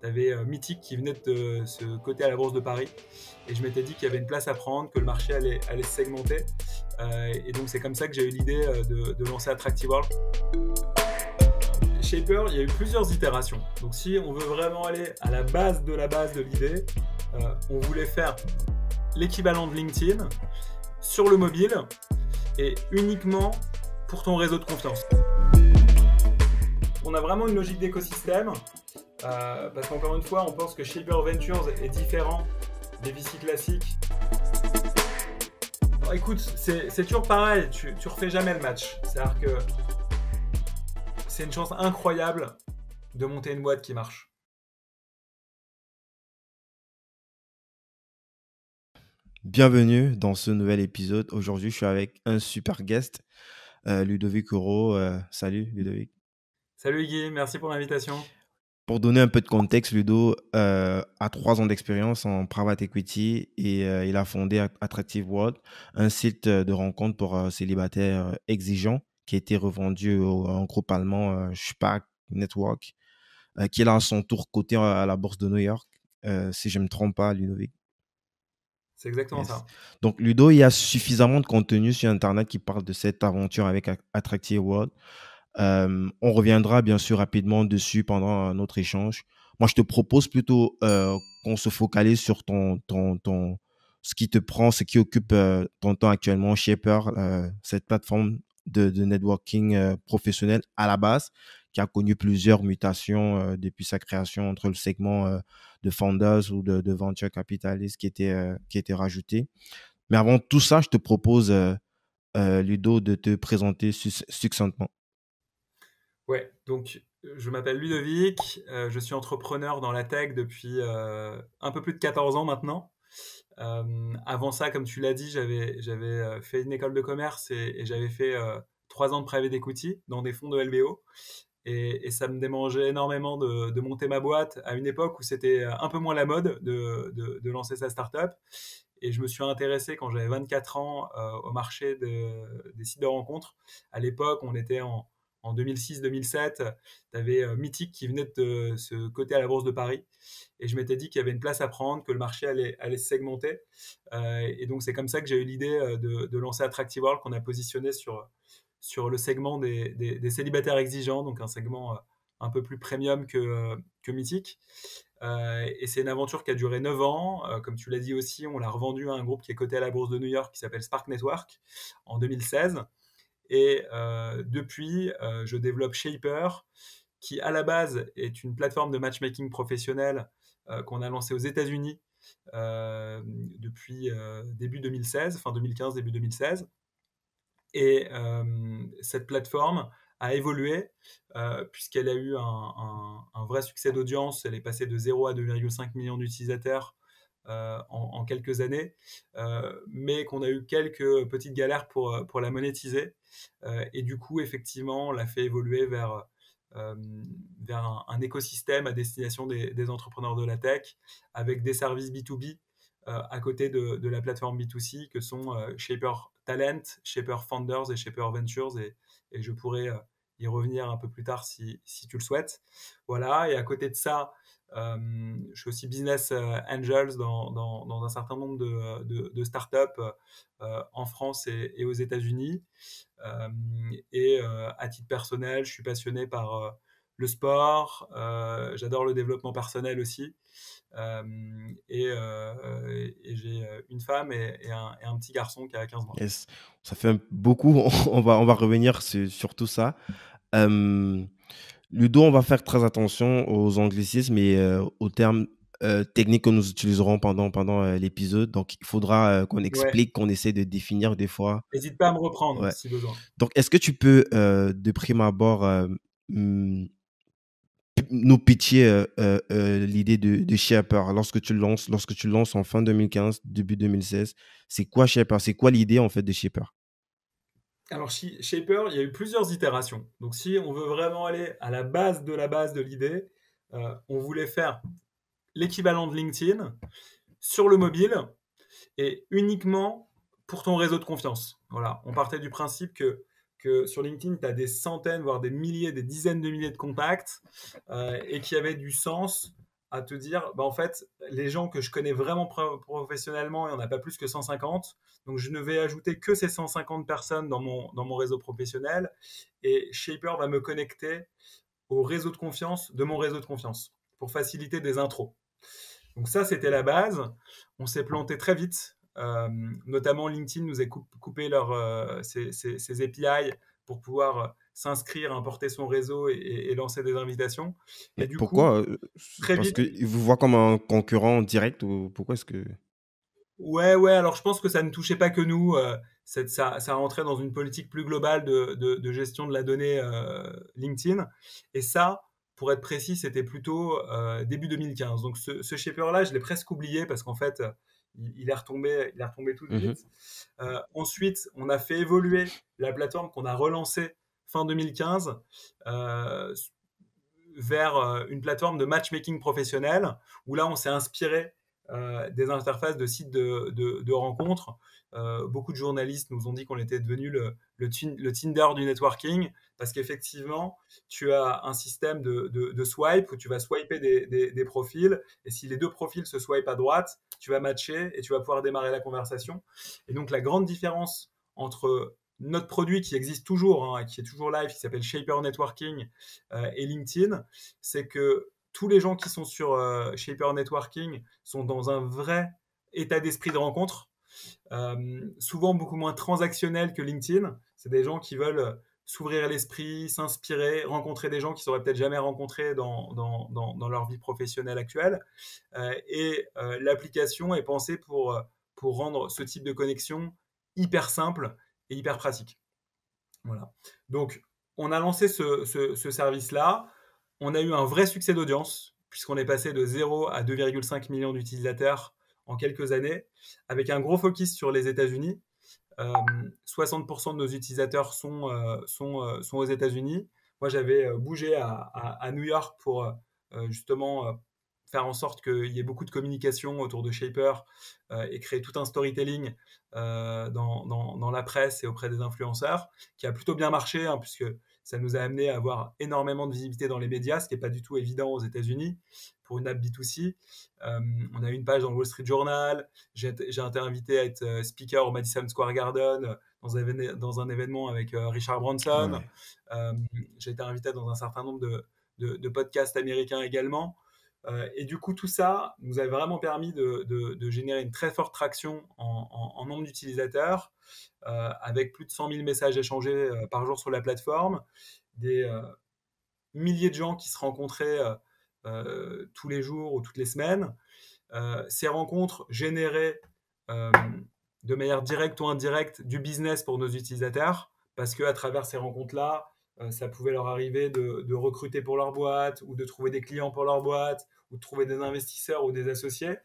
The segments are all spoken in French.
tu avais euh, Mythic qui venait de se coter à la bourse de Paris. Et je m'étais dit qu'il y avait une place à prendre, que le marché allait, allait se segmenter. Euh, et donc c'est comme ça que j'ai eu l'idée euh, de, de, lancer Attractive World. Shaper, il y a eu plusieurs itérations. Donc si on veut vraiment aller à la base de la base de l'idée, on voulait faire l'équivalent de LinkedIn sur le mobile et uniquement pour ton réseau de confiance. On a vraiment une logique d'écosystème euh, parce qu'encore une fois, on pense que Shaper Ventures est différent des VC classiques. écoute, c'est toujours pareil, tu, tu refais jamais le match. C'est-à-dire que c'est une chance incroyable de monter une boîte qui marche. Bienvenue dans ce nouvel épisode. Aujourd'hui, je suis avec un super guest, euh, Ludovic Euro. Euh, salut Ludovic. Salut Guy, merci pour l'invitation. Pour donner un peu de contexte, Ludo euh, a trois ans d'expérience en private equity et euh, il a fondé Attractive World, un site de rencontre pour euh, célibataires exigeants qui a été revendu au, groupe allemand Spark Network, qui est là à son tour coté à la bourse de New York, si je ne me trompe pas, Ludovic. C'est exactement ça. Donc, Ludo, il y a suffisamment de contenu sur Internet qui parle de cette aventure avec Attractive World. Euh, on reviendra bien sûr rapidement dessus pendant notre échange. Moi, je te propose plutôt euh, qu'on se focalise sur ton, ton, ton, ce qui te prend, ce qui occupe euh, ton temps actuellement, Shaper, cette plateforme de, networking professionnel à la base, qui a connu plusieurs mutations depuis sa création entre le segment de founders ou de, de venture capitalistes qui était, qui était rajouté. Mais avant tout ça, je te propose, Ludo, de te présenter succinctement. Ouais, donc je m'appelle Ludovic, euh, je suis entrepreneur dans la tech depuis euh, un peu plus de 14 ans maintenant. Euh, avant ça, comme tu l'as dit, j'avais, j'avais fait une école de commerce et, j'avais fait trois ans de private equity dans des fonds de LBO. Et, et ça me démangeait énormément de, de, monter ma boîte à une époque où c'était un peu moins la mode de, de, de lancer sa startup. Et je me suis intéressé quand j'avais 24 ans au marché des sites de rencontres. À l'époque, on était en, en 2006-2007, tu avais euh, Mythic qui venait de se coter à la bourse de Paris. Et je m'étais dit qu'il y avait une place à prendre, que le marché allait, se segmenter. Euh, et donc, c'est comme ça que j'ai eu l'idée euh, de, lancer Attractive World qu'on a positionné sur, sur le segment des, célibataires exigeants, donc un segment un peu plus premium que, que Mythic. et c'est une aventure qui a duré 9 ans. comme tu l'as dit aussi, on l'a revendu à un groupe qui est coté à la bourse de New York qui s'appelle Spark Network en 2016. Et euh, depuis, euh, je développe Shaper, qui à la base est une plateforme de matchmaking professionnel euh, qu'on a lancée aux États-Unis depuis début 2016, fin 2015, début 2016. Et cette plateforme a évolué puisqu'elle a eu un, un vrai succès d'audience. Elle est passée de 0 à 2,5 millions d'utilisateurs euh, en, quelques années, euh, mais qu'on a eu quelques petites galères pour, euh, pour la monétiser. et du coup, effectivement, on l'a fait évoluer vers, vers un, écosystème à destination des, entrepreneurs de la tech, avec des services B2B à côté de, de, la plateforme B2C, que sont Shaper Talent, Shaper Founders et Shaper Ventures. Et, et je pourrais y revenir un peu plus tard si, si, tu le souhaites. Voilà, et à côté de ça, euh, je suis aussi business euh, angels dans, dans, un certain nombre de, de, startups euh, en France et, aux États-Unis. et à titre personnel, je suis passionné par le sport, j'adore le développement personnel aussi. et, j'ai une femme et, un, et, un, petit garçon qui a 15 ans. Ça fait beaucoup, on va, on va revenir sur, sur tout ça. Ludo, on va faire très attention aux anglicismes et euh, aux termes euh, techniques que nous utiliserons pendant, pendant euh, l'épisode. Donc, il faudra qu'on explique, qu'on essaie de définir des fois. N'hésite pas à me reprendre si besoin. Donc, est-ce que tu peux, de prime abord, hmm, nous pitcher l'idée de, de Shaper? Lorsque tu lances, lorsque tu lances en fin 2015, début 2016 C'est quoi Shaper? C'est quoi l'idée en fait de Shaper? Alors, Shaper, il y a eu plusieurs itérations. Donc, si on veut vraiment aller à la base de la base de l'idée, euh, on voulait faire l'équivalent de LinkedIn sur le mobile et uniquement pour ton réseau de confiance. Voilà, on partait du principe que, sur LinkedIn, tu as des centaines, voire des milliers, des dizaines de milliers de contacts euh, et qu'il y avait du sens à te dire, bah, en fait, les gens que je connais vraiment professionnellement, il n'y en a pas plus que 150. Donc, je ne vais ajouter que ces 150 personnes dans mon, dans mon réseau professionnel. Et Shaper va me connecter au réseau de confiance de mon réseau de confiance pour faciliter des intros. Donc ça, c'était la base. On s'est planté très vite. Euh, notamment LinkedIn nous a coupé leur, euh, ses, API pour pouvoir euh, s'inscrire, importer son réseau et, lancer des invitations. Et du pourquoi coup, très Parce qu'ils vous voient comme un concurrent direct ou pourquoi est-ce que... Ouais, ouais, alors je pense que ça ne touchait pas que nous. ça, ça rentrait dans une politique plus globale de, de, gestion de la donnée LinkedIn. Et ça, pour être précis, c'était plutôt début 2015. Donc ce, ce shaper-là, je l'ai presque oublié parce qu'en fait, il, est retombé, il est retombé tout de mmh suite. Euh, ensuite, on a fait évoluer la plateforme qu'on a relancée fin 2015 euh, vers euh, une plateforme de matchmaking professionnel où là, on s'est inspiré des interfaces de sites de, de rencontres beaucoup de journalistes nous ont dit qu'on était devenu le, Tinder du networking parce qu'effectivement, tu as un système de, swipe où tu vas swiper des, profils et si les deux profils se swipent à droite, tu vas matcher et tu vas pouvoir démarrer la conversation. Et donc, la grande différence entre notre produit qui existe toujours, hein, qui est toujours live, qui s'appelle Shaper Networking euh, et LinkedIn, c'est que tous les gens qui sont sur euh, Shaper Networking sont dans un vrai état d'esprit de rencontre euh, souvent beaucoup moins transactionnel que LinkedIn. C'est des gens qui veulent s'ouvrir l'esprit, s'inspirer, rencontrer des gens qu'ils n'auraient peut-être jamais rencontrés dans, dans, dans, leur vie professionnelle actuelle. Euh, et euh, l'application est pensée pour, pour rendre ce type de connexion hyper simple et hyper pratique. Voilà. Donc, on a lancé ce, ce, ce service-là. On a eu un vrai succès d'audience, puisqu'on est passé de 0 à 2,5 millions d'utilisateurs en quelques années, avec un gros focus sur les États-Unis. 60% euh, de nos utilisateurs sont, euh, euh, sont aux États-Unis. Moi, j'avais bougé à, New York pour justement faire en sorte qu'il y ait beaucoup de communication autour de Shaper et créer tout un storytelling dans, dans, dans, la presse et auprès des influenceurs, qui a plutôt bien marché, hein, puisque ça nous a amené à avoir énormément de visibilité dans les médias, ce qui n'est pas du tout évident aux États-Unis pour une app B2C. Euh, on a eu une page dans le Wall Street Journal. J'ai été invité à être euh, speaker au Madison Square Garden euh, dans un, dans un événement avec Richard Branson. J'ai été invité dans un certain nombre de, de, podcasts américains également. Et du coup, tout ça nous a vraiment permis de, générer une très forte traction en, nombre d'utilisateurs, avec plus de 100 000 messages échangés par jour sur la plateforme, des milliers de gens qui se rencontraient euh, tous les jours ou toutes les semaines. Euh, ces rencontres généraient euh, de manière directe ou indirecte du business pour nos utilisateurs parce qu'à travers ces rencontres-là, ça pouvait leur arriver de, recruter pour leur boîte ou de trouver des clients pour leur boîte ou de trouver des investisseurs ou des associés.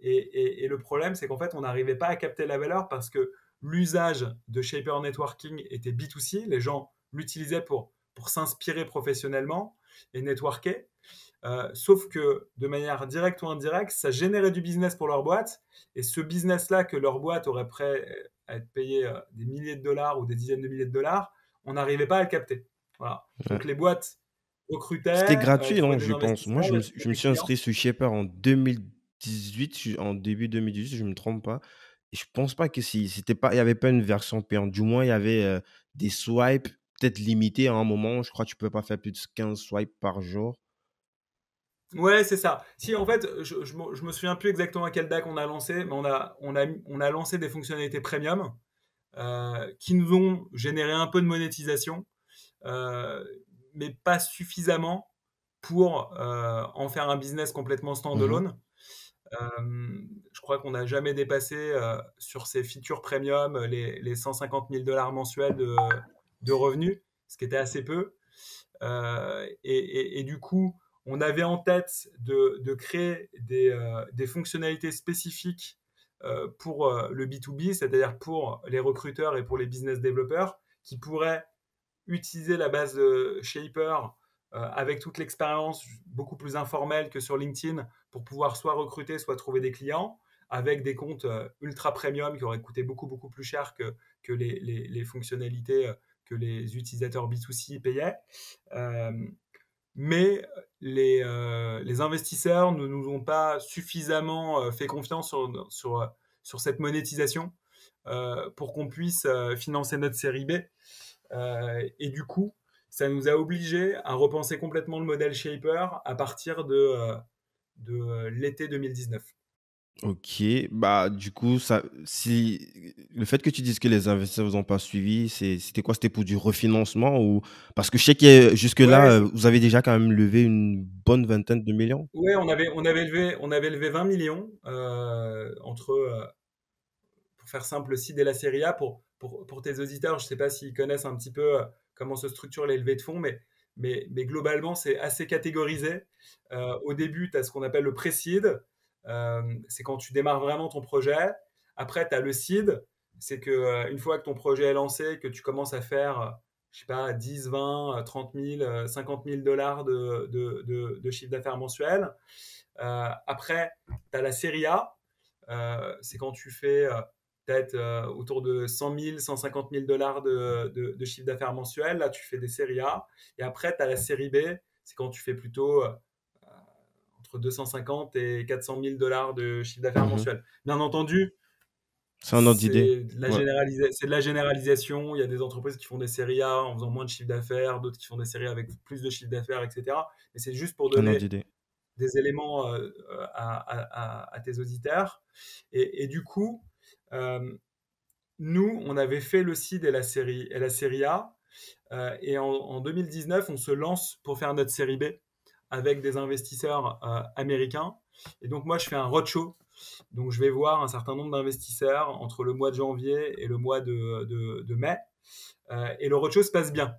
Et, le problème, c'est qu'en fait, on n'arrivait pas à capter la valeur parce que l'usage de Shaper Networking était B2C. Les gens l'utilisaient pour, pour s'inspirer professionnellement et networker. Euh, sauf que de manière directe ou indirecte, ça générait du business pour leur boîte. Et ce business-là que leur boîte aurait prêt à être payé euh, des milliers de dollars ou des dizaines de milliers de dollars, on n'arrivait pas à le capter. Voilà. Donc les boîtes recrutaient. C'était gratuit, euh, non, je pense. Moi, je me, suis inscrit sur Shaper en 2018, en début 2018, si je ne me trompe pas. Et je pense pas que si c'était pas, il y avait pas une version payante. Du moins, il y avait des swipes peut-être limités à un moment. Je crois que tu peux pas faire plus de 15 swipes par jour. Ouais, c'est ça. Si, en fait, je, je, me souviens plus exactement à quelle date on a lancé, mais on a, on a, on a lancé des fonctionnalités premium euh, qui nous ont généré un peu de monétisation, euh, mais pas suffisamment pour euh, en faire un business complètement standalone. Mmh. je crois qu'on n'a jamais dépassé sur ces features premium les, les 150 000 dollars mensuels de, de, revenus, ce qui était assez peu. Et, et, et, du coup, on avait en tête de, créer euh, des, fonctionnalités spécifiques euh, pour euh, le B2B, c'est-à-dire pour les recruteurs et pour les business développeurs qui pourraient utiliser la base de Shaper avec toute l'expérience beaucoup plus informelle que sur LinkedIn pour pouvoir soit recruter, soit trouver des clients avec des comptes ultra premium qui auraient coûté beaucoup beaucoup plus cher que, les, fonctionnalités que les utilisateurs B2C payaient mais les, euh, investisseurs ne nous ont pas suffisamment fait confiance sur cette monétisation pour qu'on puisse financer notre série B. et du coup, ça nous a obligés à repenser complètement le modèle Shaper à partir de, de l'été 2019. Ok, bah du coup, ça, si le fait que tu dises que les investisseurs vous ont pas suivi, c'était quoi? C'était pour du refinancement ou parce que je sais que jusque-là, euh, vous avez déjà quand même levé une bonne vingtaine de millions. Ouais, on avait, on avait levé, on avait levé 20 millions euh, entre, euh, pour faire simple, le CID et la série A. Pour, pour, tes auditeurs, je sais pas s'ils connaissent un petit peu comment se structurent les de fonds, mais, mais, mais globalement, c'est assez catégorisé. au début, tu as ce qu'on appelle le pré-seed. Euh, c'est quand tu démarres vraiment ton projet. Après, tu as le seed, c'est que euh, une fois que ton projet est lancé, que tu commences à faire, je sais pas, 10, 20, 30 000, 50 000 dollars de, de, chiffre d'affaires mensuel. Euh, après, tu as la série A, c'est quand tu fais peut-être autour de 100 000, 150 000 dollars de, de, chiffre d'affaires mensuel. Là, tu fais des séries A. Et après, tu as la série B, c'est quand tu fais plutôt 250 et 400 000 dollars de chiffre d'affaires mhm. mensuel. Bien entendu, c'est un ordre d'idée. C'est de la généralisation. Il y a des entreprises qui font des séries A en faisant moins de chiffre d'affaires, d'autres qui font des séries avec plus de chiffre d'affaires, etc. Mais c'est juste pour donner des éléments euh, à, tes auditeurs. Et, du coup, euh, nous, on avait fait le CID et la série, A. Euh, et en, en, 2019, on se lance pour faire notre série B avec des investisseurs euh, américains. Et donc moi, je fais un roadshow. Donc je vais voir un certain nombre d'investisseurs entre le mois de janvier et le mois de, mai. Euh, et le roadshow se passe bien.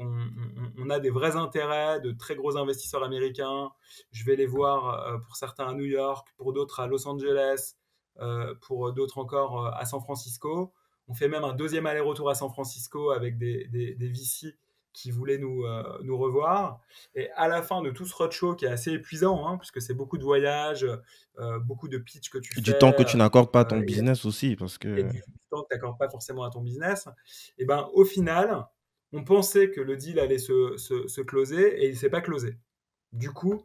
On, on, a des vrais intérêts de très gros investisseurs américains. Je vais les voir euh, pour certains à New York, pour d'autres à Los Angeles, pour d'autres encore à San Francisco. On fait même un deuxième aller-retour à San Francisco avec des, des, des VC qui voulaient nous, euh, nous revoir. Et à la fin de tout ce roadshow qui est assez épuisant, hein, puisque c'est beaucoup de voyages, euh, beaucoup de pitch que tu fais. Du temps que tu n'accordes pas à ton euh, business aussi. Parce que... Et du temps que tu n'accordes pas forcément à ton business. Et ben au final, on pensait que le deal allait se, se, closer et il ne s'est pas closé. Du coup,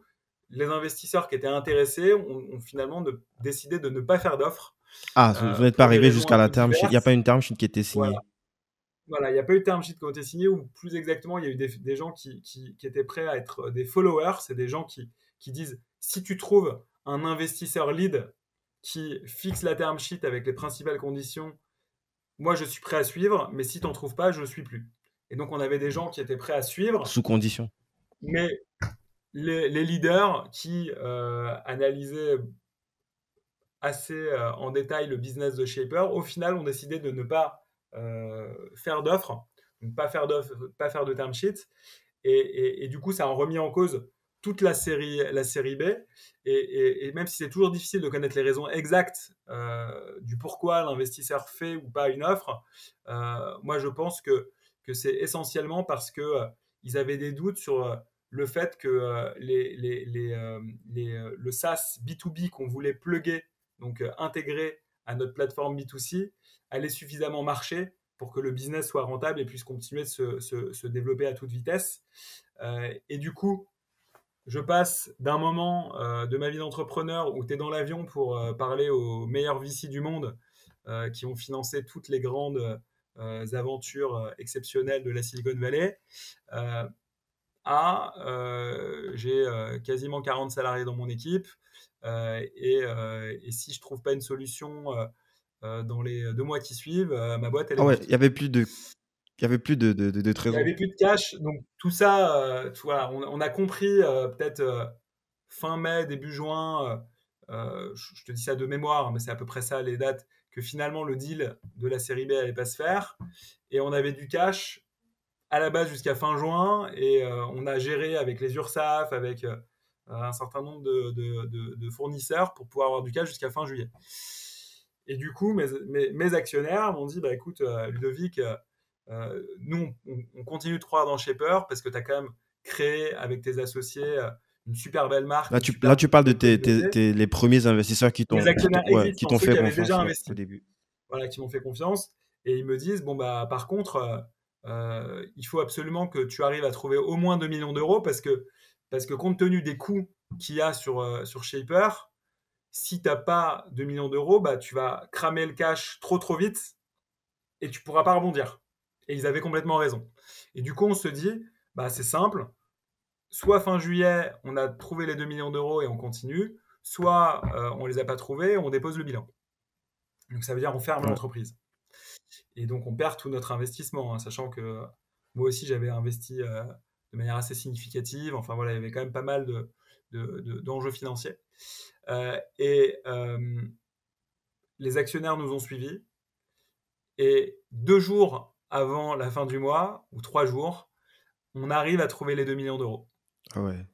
les investisseurs qui étaient intéressés ont, finalement décidé de ne pas faire d'offre. Ah, vous n'êtes pas arrivé jusqu'à la terme Il n'y a pas une term sheet qui était signée. Voilà, il n'y a pas eu de term sheet qui ont été signés, ou plus exactement, il y a eu des, gens qui, étaient prêts à être des followers. C'est des gens qui, disent si tu trouves un investisseur lead qui fixe la term sheet avec les principales conditions, moi je suis prêt à suivre, mais si tu n'en trouves pas, je ne suis plus. Et donc on avait des gens qui étaient prêts à suivre. Sous condition. Mais les, leaders qui euh, analysaient assez euh, en détail le business de Shaper, au final ont décidé de ne pas euh, faire d'offres, pas faire pas faire de term sheet. Et, du coup, ça a remis en cause toute la série, la série B. Et, même si c'est toujours difficile de connaître les raisons exactes euh, du pourquoi l'investisseur fait ou pas une offre, euh, moi je pense que, c'est essentiellement parce que ils avaient des doutes sur le fait que les, les, les, le SaaS B2B qu'on voulait plugger, donc intégrer à notre plateforme B2C, allait suffisamment marcher pour que le business soit rentable et puisse continuer de se, développer à toute vitesse. Euh, et du coup, je passe d'un moment euh, de ma vie d'entrepreneur où tu es dans l'avion pour euh, parler aux meilleurs VC du monde qui ont financé toutes les grandes aventures exceptionnelles de la Silicon Valley, à j'ai quasiment 40 salariés dans mon équipe. Et, et, si je trouve pas une solution euh, dans les deux mois qui suivent, euh, ma boîte, elle ah il y avait plus de il y avait plus de, de, de, trésor. Il n'y avait plus de cash. Donc tout ça, euh, voilà, on, a compris peut-être fin mai, début juin, je, te dis ça de mémoire, mais c'est à peu près ça les dates, que finalement le deal de la série B n'allait pas se faire. Et on avait du cash à la base jusqu'à fin juin. Et on a géré avec les URSAF, avec un certain nombre de, de, fournisseurs pour pouvoir avoir du cash jusqu'à fin juillet. Et du coup, mes, mes, actionnaires m'ont dit, bah, écoute, euh, Ludovic, euh, euh, nous, on, continue de croire dans Shaper parce que tu as quand même créé avec tes associés une super belle marque. Là, tu, là, tu parles de tes, les premiers investisseurs qui t'ont fait confiance déjà investi. au début. Voilà, qui m'ont fait confiance. Et ils me disent, bon, bah, par contre, il faut absolument que tu arrives à trouver au moins 2 millions d'euros parce que, parce que compte tenu des coûts qu'il y a sur, sur Shaper, si tu n'as pas 2 millions d'euros, bah, tu vas cramer le cash trop trop vite et tu pourras pas rebondir. Et ils avaient complètement raison. Et du coup, on se dit, bah, c'est simple, soit fin juillet, on a trouvé les 2 millions d'euros et on continue, soit euh, on ne les a pas trouvés, on dépose le bilan. Donc ça veut dire on ferme l'entreprise. Et donc on perd tout notre investissement, hein, sachant que moi aussi j'avais investi euh, de manière assez significative. Enfin voilà, il y avait quand même pas mal d'enjeux de, financiers. Euh, et les actionnaires nous ont suivis. Et deux jours avant la fin du mois, ou trois jours, on arrive à trouver les 2 millions d'euros. Ah ouais.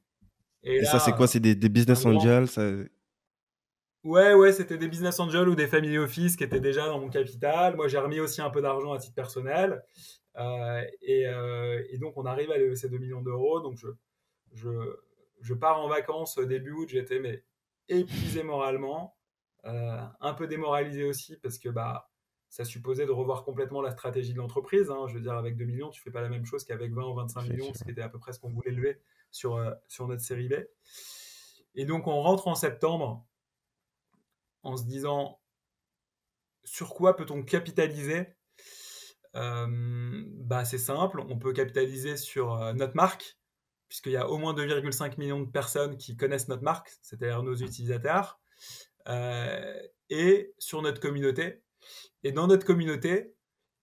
Et, ça, c'est quoi? C'est des, business angels ça... Ouais, ouais, c'était des business angels ou des family office qui étaient déjà dans mon capital. Moi, j'ai remis aussi un peu d'argent à titre personnel. Euh, euh, et, donc, on arrive à lever ces 2 millions d'euros. Donc, je, je, je, pars en vacances début août. J'étais mais épuisé moralement, euh, un peu démoralisé aussi parce que bah, ça supposait de revoir complètement la stratégie de l'entreprise. Hein. Je veux dire, avec 2 millions, tu fais pas la même chose qu'avec 20 ou 25 millions, ce qui était à peu près ce qu'on voulait lever sur, sur notre série B. Et donc, on rentre en septembre en se disant sur quoi peut-on capitaliser? Euh, bah, C'est simple, on peut capitaliser sur euh, notre marque, puisqu'il y a au moins 2,5 millions de personnes qui connaissent notre marque, c'est-à-dire nos utilisateurs, et sur notre communauté. Et dans notre communauté,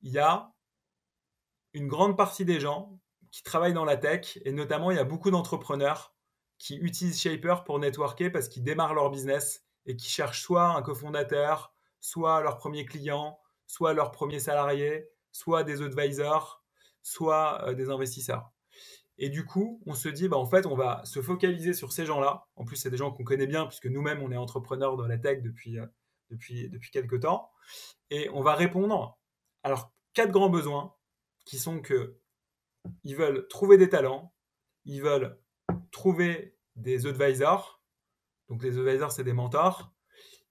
il y a une grande partie des gens qui travaillent dans la tech, et notamment il y a beaucoup d'entrepreneurs qui utilisent Shaper pour networker parce qu'ils démarrent leur business et qui cherchent soit un cofondateur, soit leur premier client, soit leur premier salarié, soit des advisors, soit euh, des investisseurs. Et du coup, on se dit, bah, en fait, on va se focaliser sur ces gens-là. En plus, c'est des gens qu'on connaît bien, puisque nous-mêmes, on est entrepreneurs dans la tech depuis, euh, depuis, depuis quelques temps. Et on va répondre à leurs quatre grands besoins, qui sont que ils veulent trouver des talents, ils veulent trouver des advisors. Donc les advisors, c'est des mentors.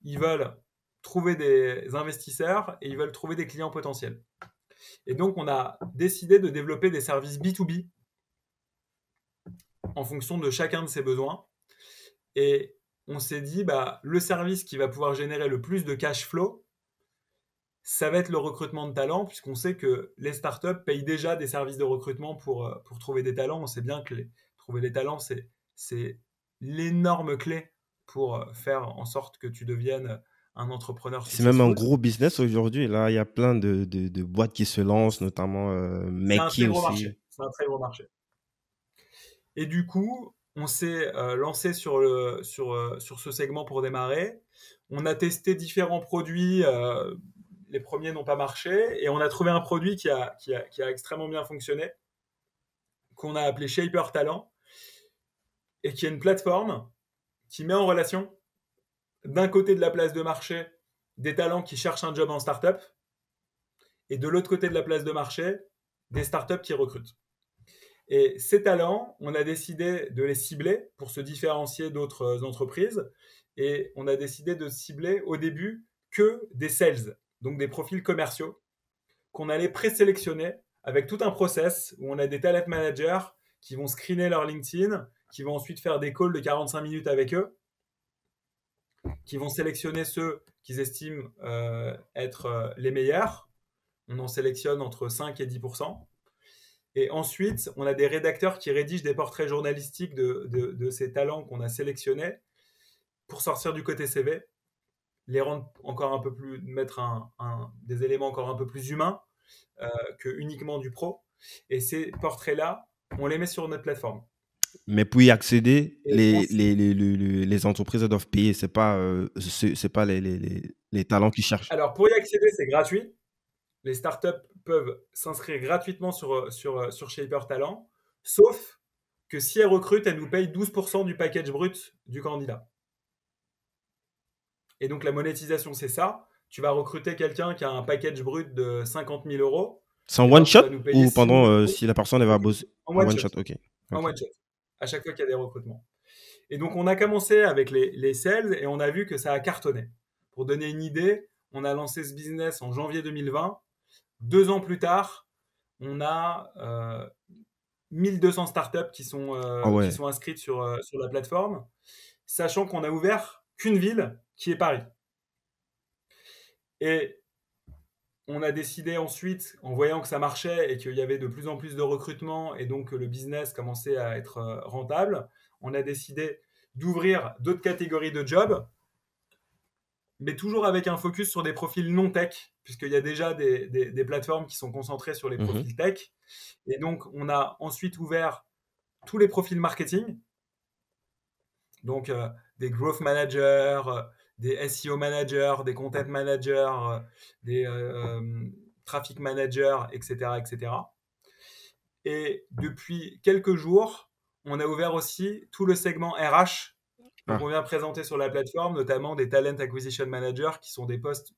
Ils veulent trouver des investisseurs et ils veulent trouver des clients potentiels. Et donc on a décidé de développer des services B2B en fonction de chacun de ces besoins. Et on s'est dit, bah, le service qui va pouvoir générer le plus de cash flow, ça va être le recrutement de talents, puisqu'on sait que les startups payent déjà des services de recrutement pour, euh, pour trouver des talents. On sait bien que trouver des talents, c'est l'énorme clé pour euh, faire en sorte que tu deviennes un entrepreneur. C'est même un gros business aujourd'hui. Là, il y a plein de, de, boîtes qui se lancent, notamment euh, aussi. C'est un très gros marché. Et du coup, on s'est euh, lancé sur, le, sur, sur ce segment pour démarrer. On a testé différents produits les premiers n'ont pas marché et on a trouvé un produit qui a, qui a, extrêmement bien fonctionné, qu'on a appelé Shaper Talent, et qui est une plateforme qui met en relation d'un côté de la place de marché des talents qui cherchent un job en startup et de l'autre côté de la place de marché des startups qui recrutent. Et ces talents, on a décidé de les cibler pour se différencier d'autres entreprises et on a décidé de cibler au début que des sales, donc des profils commerciaux qu'on allait présélectionner avec tout un process où on a des talent managers qui vont screener leur LinkedIn, qui vont ensuite faire des calls de 45 minutes avec eux, qui vont sélectionner ceux qu'ils estiment euh, être euh, les meilleurs. On en sélectionne entre 5 et 10% Et ensuite, on a des rédacteurs qui rédigent des portraits journalistiques de, ces talents qu'on a sélectionnés pour sortir du côté CV les rendre encore un peu plus, mettre des éléments encore un peu plus humains euh, que uniquement du pro. Et ces portraits-là, on les met sur notre plateforme. Mais pour y accéder, les, les, les, les, entreprises doivent payer. Ce n'est pas, euh, c'est pas les, talents qui cherchent. Alors, pour y accéder, c'est gratuit. Les startups peuvent s'inscrire gratuitement sur, sur, sur Shaper Talent, sauf que si elles recrutent, elles nous payent 12% du package brut du candidat. Et donc la monétisation, c'est ça. Tu vas recruter quelqu'un qui a un package brut de 50 000 euros. C'est en one shot ou pendant euh, si la personne elle va bosser? En one, shot. ok. En one shot. À chaque fois qu'il y a des recrutements. Et donc on a commencé avec les, les, sales et on a vu que ça a cartonné. Pour donner une idée, on a lancé ce business en janvier 2020. Deux ans plus tard, on a euh, 1200 startups qui sont, euh, Ah ouais. qui sont inscrites sur, euh, sur la plateforme, sachant qu'on a ouvert qu'une ville qui est Paris. Et on a décidé ensuite, en voyant que ça marchait et qu'il y avait de plus en plus de recrutement et donc que le business commençait à être euh, rentable, on a décidé d'ouvrir d'autres catégories de jobs, mais toujours avec un focus sur des profils non tech, puisqu'il y a déjà des, des- des plateformes qui sont concentrées sur les Mhm. profils tech. Et donc, on a ensuite ouvert tous les profils marketing, donc euh, des growth managers, euh, des SEO managers, des content managers, euh, des euh, euh, traffic managers, etc., etc. Et depuis quelques jours, on a ouvert aussi tout le segment RH. Ah. on vient présenter sur la plateforme notamment des talent acquisition managers qui sont des postes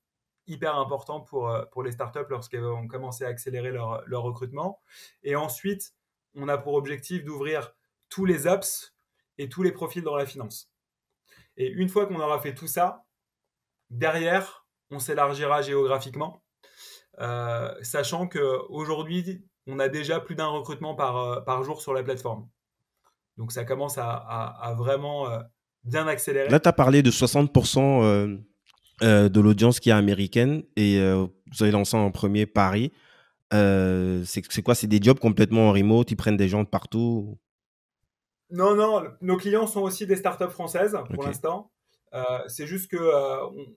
hyper importants pour, pour les startups lorsqu'elles vont commencer à accélérer leur, leur recrutement. Et ensuite, on a pour objectif d'ouvrir tous les apps et tous les profils dans la finance. Et une fois qu'on aura fait tout ça, derrière, on s'élargira géographiquement, euh, sachant qu'aujourd'hui, on a déjà plus d'un recrutement par, euh, par jour sur la plateforme. Donc ça commence à, vraiment euh, bien accélérer. Là, tu as parlé de 60% euh, de l'audience qui est américaine et vous avez lancé en premier Paris. C'est quoi? C'est des jobs complètement en remote Ils prennent des gens de partout? Non, non, nos clients sont aussi des startups françaises pour l'instant. Euh, c'est juste que euh, on-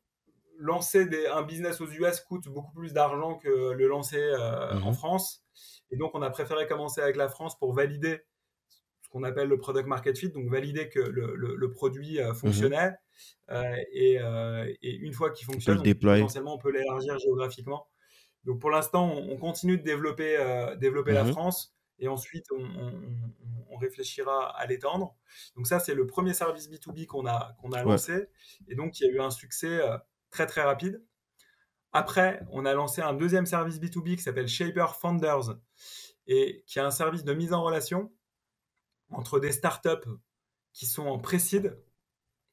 lancer des- un business aux US coûte beaucoup plus d'argent que le lancer euh, Mhm. en France. Et donc, on a préféré commencer avec la France pour valider ce qu'on appelle le product market fit, donc valider que le, le- le produit fonctionnait. Euh, et, et une fois qu'il fonctionne, on- potentiellement, on peut l'élargir géographiquement. Donc, pour l'instant, on, on continue de développer, développer la Mhm. France. Et ensuite, on, on- on- on réfléchira à l'étendre. Donc ça, c'est le premier service B2B qu'on a, qu'on a Ouais. lancé. Et donc, il y a eu un succès euh, très, très rapide. Après, on a lancé un deuxième service B2B qui s'appelle Shaper Founders et qui est un service de mise en relation entre des startups qui sont en pré-seed,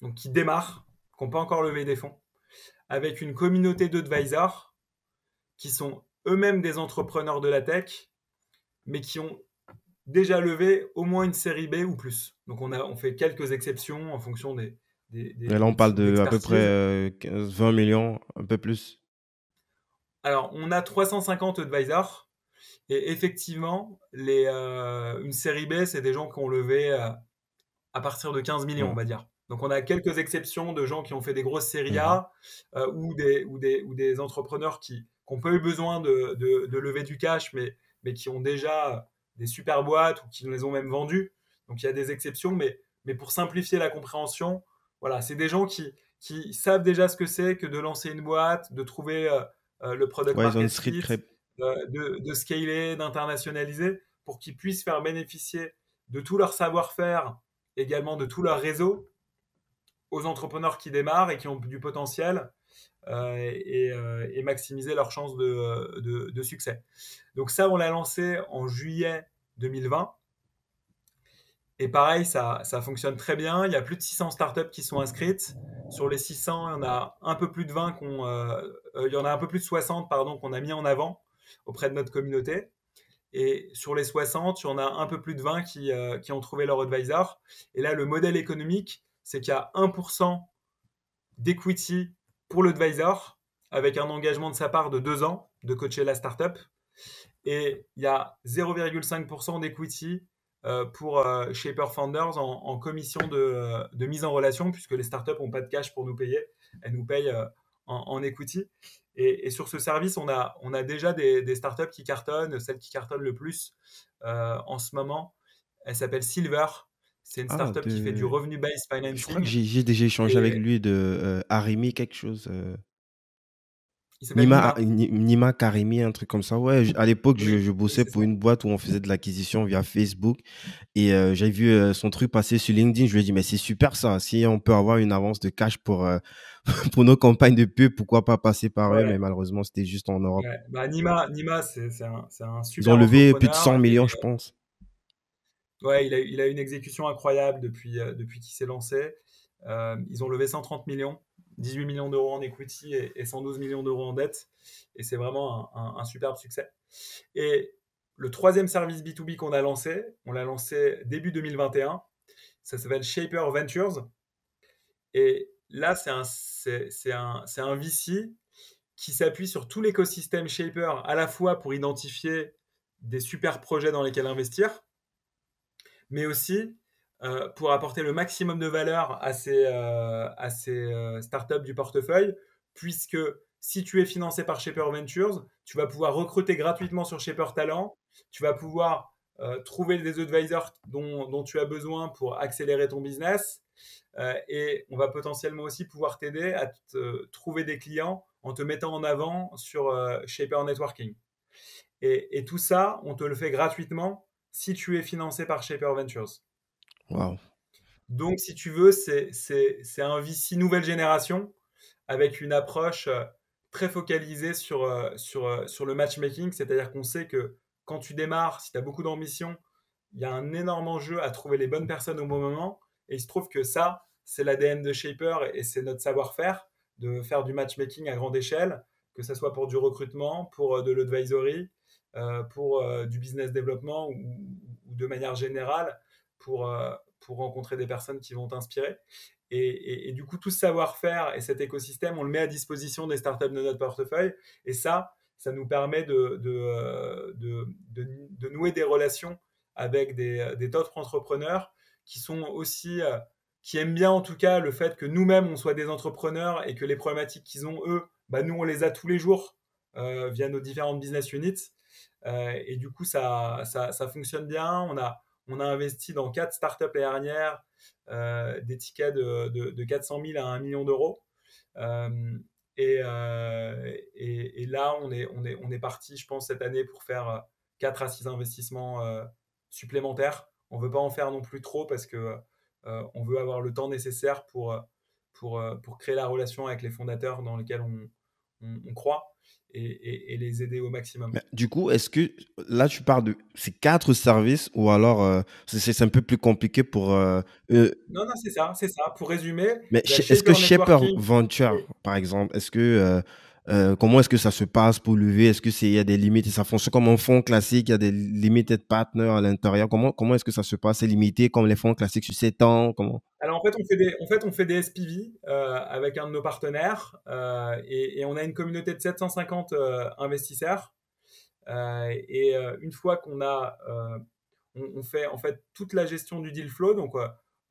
donc qui démarrent, qui n'ont pas encore levé des fonds, avec une communauté d'advisors qui sont eux-mêmes des entrepreneurs de la tech, mais qui ont déjà levé au moins une série B ou plus. Donc on, a, on fait quelques exceptions en fonction des... des, des- Et là, on parle de à peu près euh, 15, 20 millions, un peu plus. Alors, on a 350 advisors. Et effectivement, les, euh, une série B, c'est des gens qui ont levé euh, à partir de 15 millions, on va dire. Donc, on a quelques exceptions de gens qui ont fait des grosses séries A euh, ou, des, ou, des, ou des entrepreneurs qui n'ont pas eu besoin de, de- de lever du cash, mais, mais qui ont déjà des super boîtes ou qui les ont même vendues. Donc, il y a des exceptions, mais, mais pour simplifier la compréhension, voilà, c'est des gens qui, qui savent déjà ce que c'est que de lancer une boîte, de trouver euh, euh, le product Ouais, market fit, euh, de, de scaler, d'internationaliser, pour qu'ils puissent faire bénéficier de tout leur savoir-faire, également de tout leur réseau, aux entrepreneurs qui démarrent et qui ont du potentiel, et, euh, et maximiser leurs chances de, de- de succès. Donc ça, on l'a lancé en juillet 2020. Et pareil, ça, ça fonctionne très bien. Il y a plus de 600 startups qui sont inscrites. Sur les 600, il y en a un peu plus de 20 qu'on, euh, euh, il y en a un peu plus de 60 pardon qu'on a mis en avant auprès de notre communauté. Et sur les 60, il y en a un peu plus de 20 qui, euh, qui ont trouvé leur advisor. Et là, le modèle économique, c'est qu'il y a 1% d'equity pour l'advisor avec un engagement de sa part de deux ans de coacher la startup. Et il y a 0,5% d'equity euh, pour euh, Shaper Founders en, commission de, euh, de mise en relation, puisque les startups n'ont pas de cash pour nous payer. Elles nous payent en, equity. Et, sur ce service, on a, a déjà des, startups qui cartonnent. Celle qui cartonne le plus en ce moment, elle s'appelle Silver. C'est une Ah, startup qui de- fait du revenu-based Je crois financing. que j'ai déjà échangé Et- avec lui de euh, Arimi, quelque chose. euh, Nima, Nima. Ni- Nima Karimi, un truc comme ça. Ouais, à l'époque, je, je bossais pour une boîte où on faisait de l'acquisition via Facebook et euh, j'ai vu euh, son truc passer sur LinkedIn. Je lui ai dit, mais c'est super ça. Si on peut avoir une avance de cash pour, euh, pour nos campagnes de pub, pourquoi pas passer par eux? Mais malheureusement, c'était juste en Europe. Ouais. Bah, Nima, Nima c'est un, c'est un Ils super ont levé plus de 100 entrepreneur. millions, je pense. Ouais, il a, il une exécution incroyable depuis, euh, depuis qu'il s'est lancé. Euh, ils ont levé 130 millions, 18 millions d'euros en equity et, et 112 millions d'euros en dette. Et c'est vraiment un, superbe succès. Et le troisième service B2B qu'on a lancé, on l'a lancé début 2021. Ça s'appelle Shaper Ventures. Et là, c'est un, c'est, un, un VC qui s'appuie sur tout l'écosystème Shaper, à la fois pour identifier des super projets dans lesquels investir, mais aussi euh, pour apporter le maximum de valeur à ces, euh, à ces euh, startups du portefeuille, puisque si tu es financé par Shaper Ventures, tu vas pouvoir recruter gratuitement sur Shaper Talent, tu vas pouvoir trouver des advisors dont, dont, tu as besoin pour accélérer ton business, et on va potentiellement aussi pouvoir t'aider à trouver des clients en te mettant en avant sur Shaper Networking. Et, et, tout ça, on te le fait gratuitement si tu es financé par Shaper Ventures. Wow. Donc, si tu veux, c'est un VC nouvelle génération avec une approche euh, très focalisée sur, euh, sur, euh, sur le matchmaking. C'est-à-dire qu'on sait que quand tu démarres, si tu as beaucoup d'ambition, il y a un énorme enjeu à trouver les bonnes personnes au bon moment. Et il se trouve que ça, c'est l'ADN de Shaper et c'est notre savoir-faire de faire du matchmaking à grande échelle, que ce soit pour du recrutement, pour de l'advisory, pour du business développement ou, de manière générale pour, euh, pour rencontrer des personnes qui vont t'inspirer. Et, du coup, tout ce savoir-faire et cet écosystème, on le met à disposition des startups de notre portefeuille. Et ça, ça nous permet de, de, euh, de, de nouer des relations avec des, des autres entrepreneurs qui sont aussi, euh, qui aiment bien en tout cas le fait que nous-mêmes, on soit des entrepreneurs et que les problématiques qu'ils ont, eux, bah, nous, on les a tous les jours via nos différentes business units. Et du coup, ça, ça, fonctionne bien. On a, on a investi dans quatre startups l'année dernière, euh, des tickets de, 400 000 à 1 million d'euros. Euh, euh, et, là, on est, on, est, on est parti, je pense, cette année pour faire 4 à 6 investissements supplémentaires. On ne veut pas en faire non plus trop parce que on veut avoir le temps nécessaire pour, pour, pour créer la relation avec les fondateurs dans lesquels on croit et, les aider au maximum. du coup, est-ce que là, tu parles de ces quatre services ou alors euh, c'est un peu plus compliqué pour euh, eux? Non, non, c'est ça, c'est ça. Pour résumer, mais est-ce que Shaper Venture, par exemple, est-ce que euh, comment est-ce que ça se passe pour lever? Est-ce que c'est y a des limites ça fonctionne comme un fonds classique? Il y a des limited partners à l'intérieur. Comment comment est-ce que ça se passe? C'est limité comme les fonds classiques sur 7 ans? Comment? Alors en fait on fait des en fait on fait des SPV euh, avec un de nos partenaires euh, et, on a une communauté de 750 investisseurs. et une fois qu'on a on, fait en fait toute la gestion du deal flow donc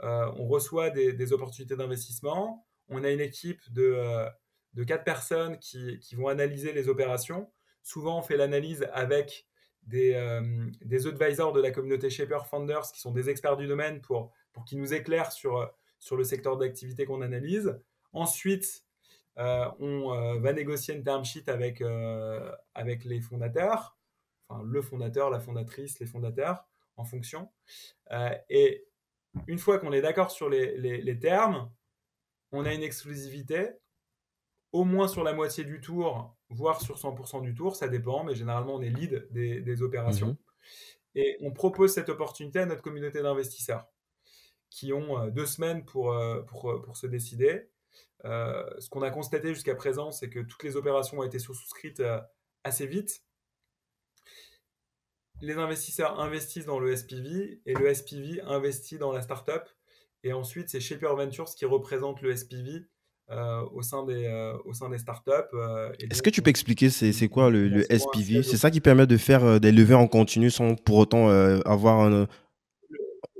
on reçoit des opportunités d'investissement. On a une équipe de de quatre personnes qui, vont analyser les opérations. Souvent, on fait l'analyse avec des, euh, des, advisors de la communauté Shaper Founders qui sont des experts du domaine pour, pour qu'ils nous éclairent sur, sur le secteur d'activité qu'on analyse. Ensuite, euh, on euh, va négocier une term sheet avec, avec les fondateurs, enfin le fondateur, la fondatrice, les fondateurs, en fonction. et une fois qu'on est d'accord sur les, les, termes, on a une exclusivité au moins sur la moitié du tour, voire sur 100% du tour, ça dépend, mais généralement on est lead des, opérations. Mhm. Et on propose cette opportunité à notre communauté d'investisseurs qui ont euh, deux semaines pour, euh, pour, euh, pour se décider. ce qu'on a constaté jusqu'à présent, c'est que toutes les opérations ont été souscrites assez vite. Les investisseurs investissent dans le SPV et le SPV investit dans la startup. Et ensuite, c'est Shaper Ventures qui représente le SPV euh, au, sein des, euh, au sein des startups. Euh, Est-ce que tu peux expliquer c'est quoi le, SPV C'est ça qui permet de faire des levées en continu sans pour autant avoir un...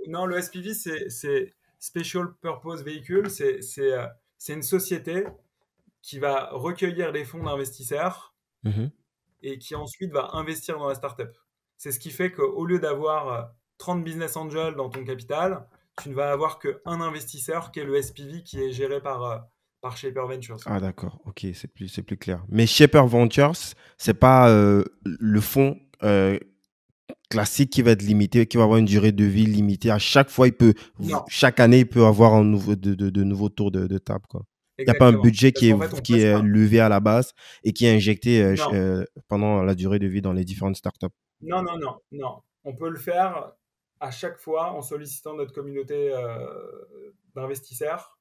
non, le SPV, c'est Special Purpose Vehicle. C'est une société qui va recueillir les fonds d'investisseurs mmh et qui ensuite va investir dans la startup. C'est ce qui fait qu'au lieu d'avoir 30 business angels dans ton capital, tu ne vas avoir qu'un investisseur qui est le SPV qui est géré par, par Shaper Ventures. Ah d'accord, ok, c'est plus, c'est plus clair. Mais Shaper Ventures, c'est pas euh, le fonds euh, classique qui va être limité, qui va avoir une durée de vie limitée. À chaque fois, il peut, chaque année, il peut avoir un nouveau, de, de, nouveaux tours de, table. Quoi. Il n'y a pas un budget qui est, qui est levé à la base et qui est injecté euh, pendant la durée de vie dans les différentes startups. Non, non, non, non. On peut le faire à chaque fois en sollicitant notre communauté d'investisseurs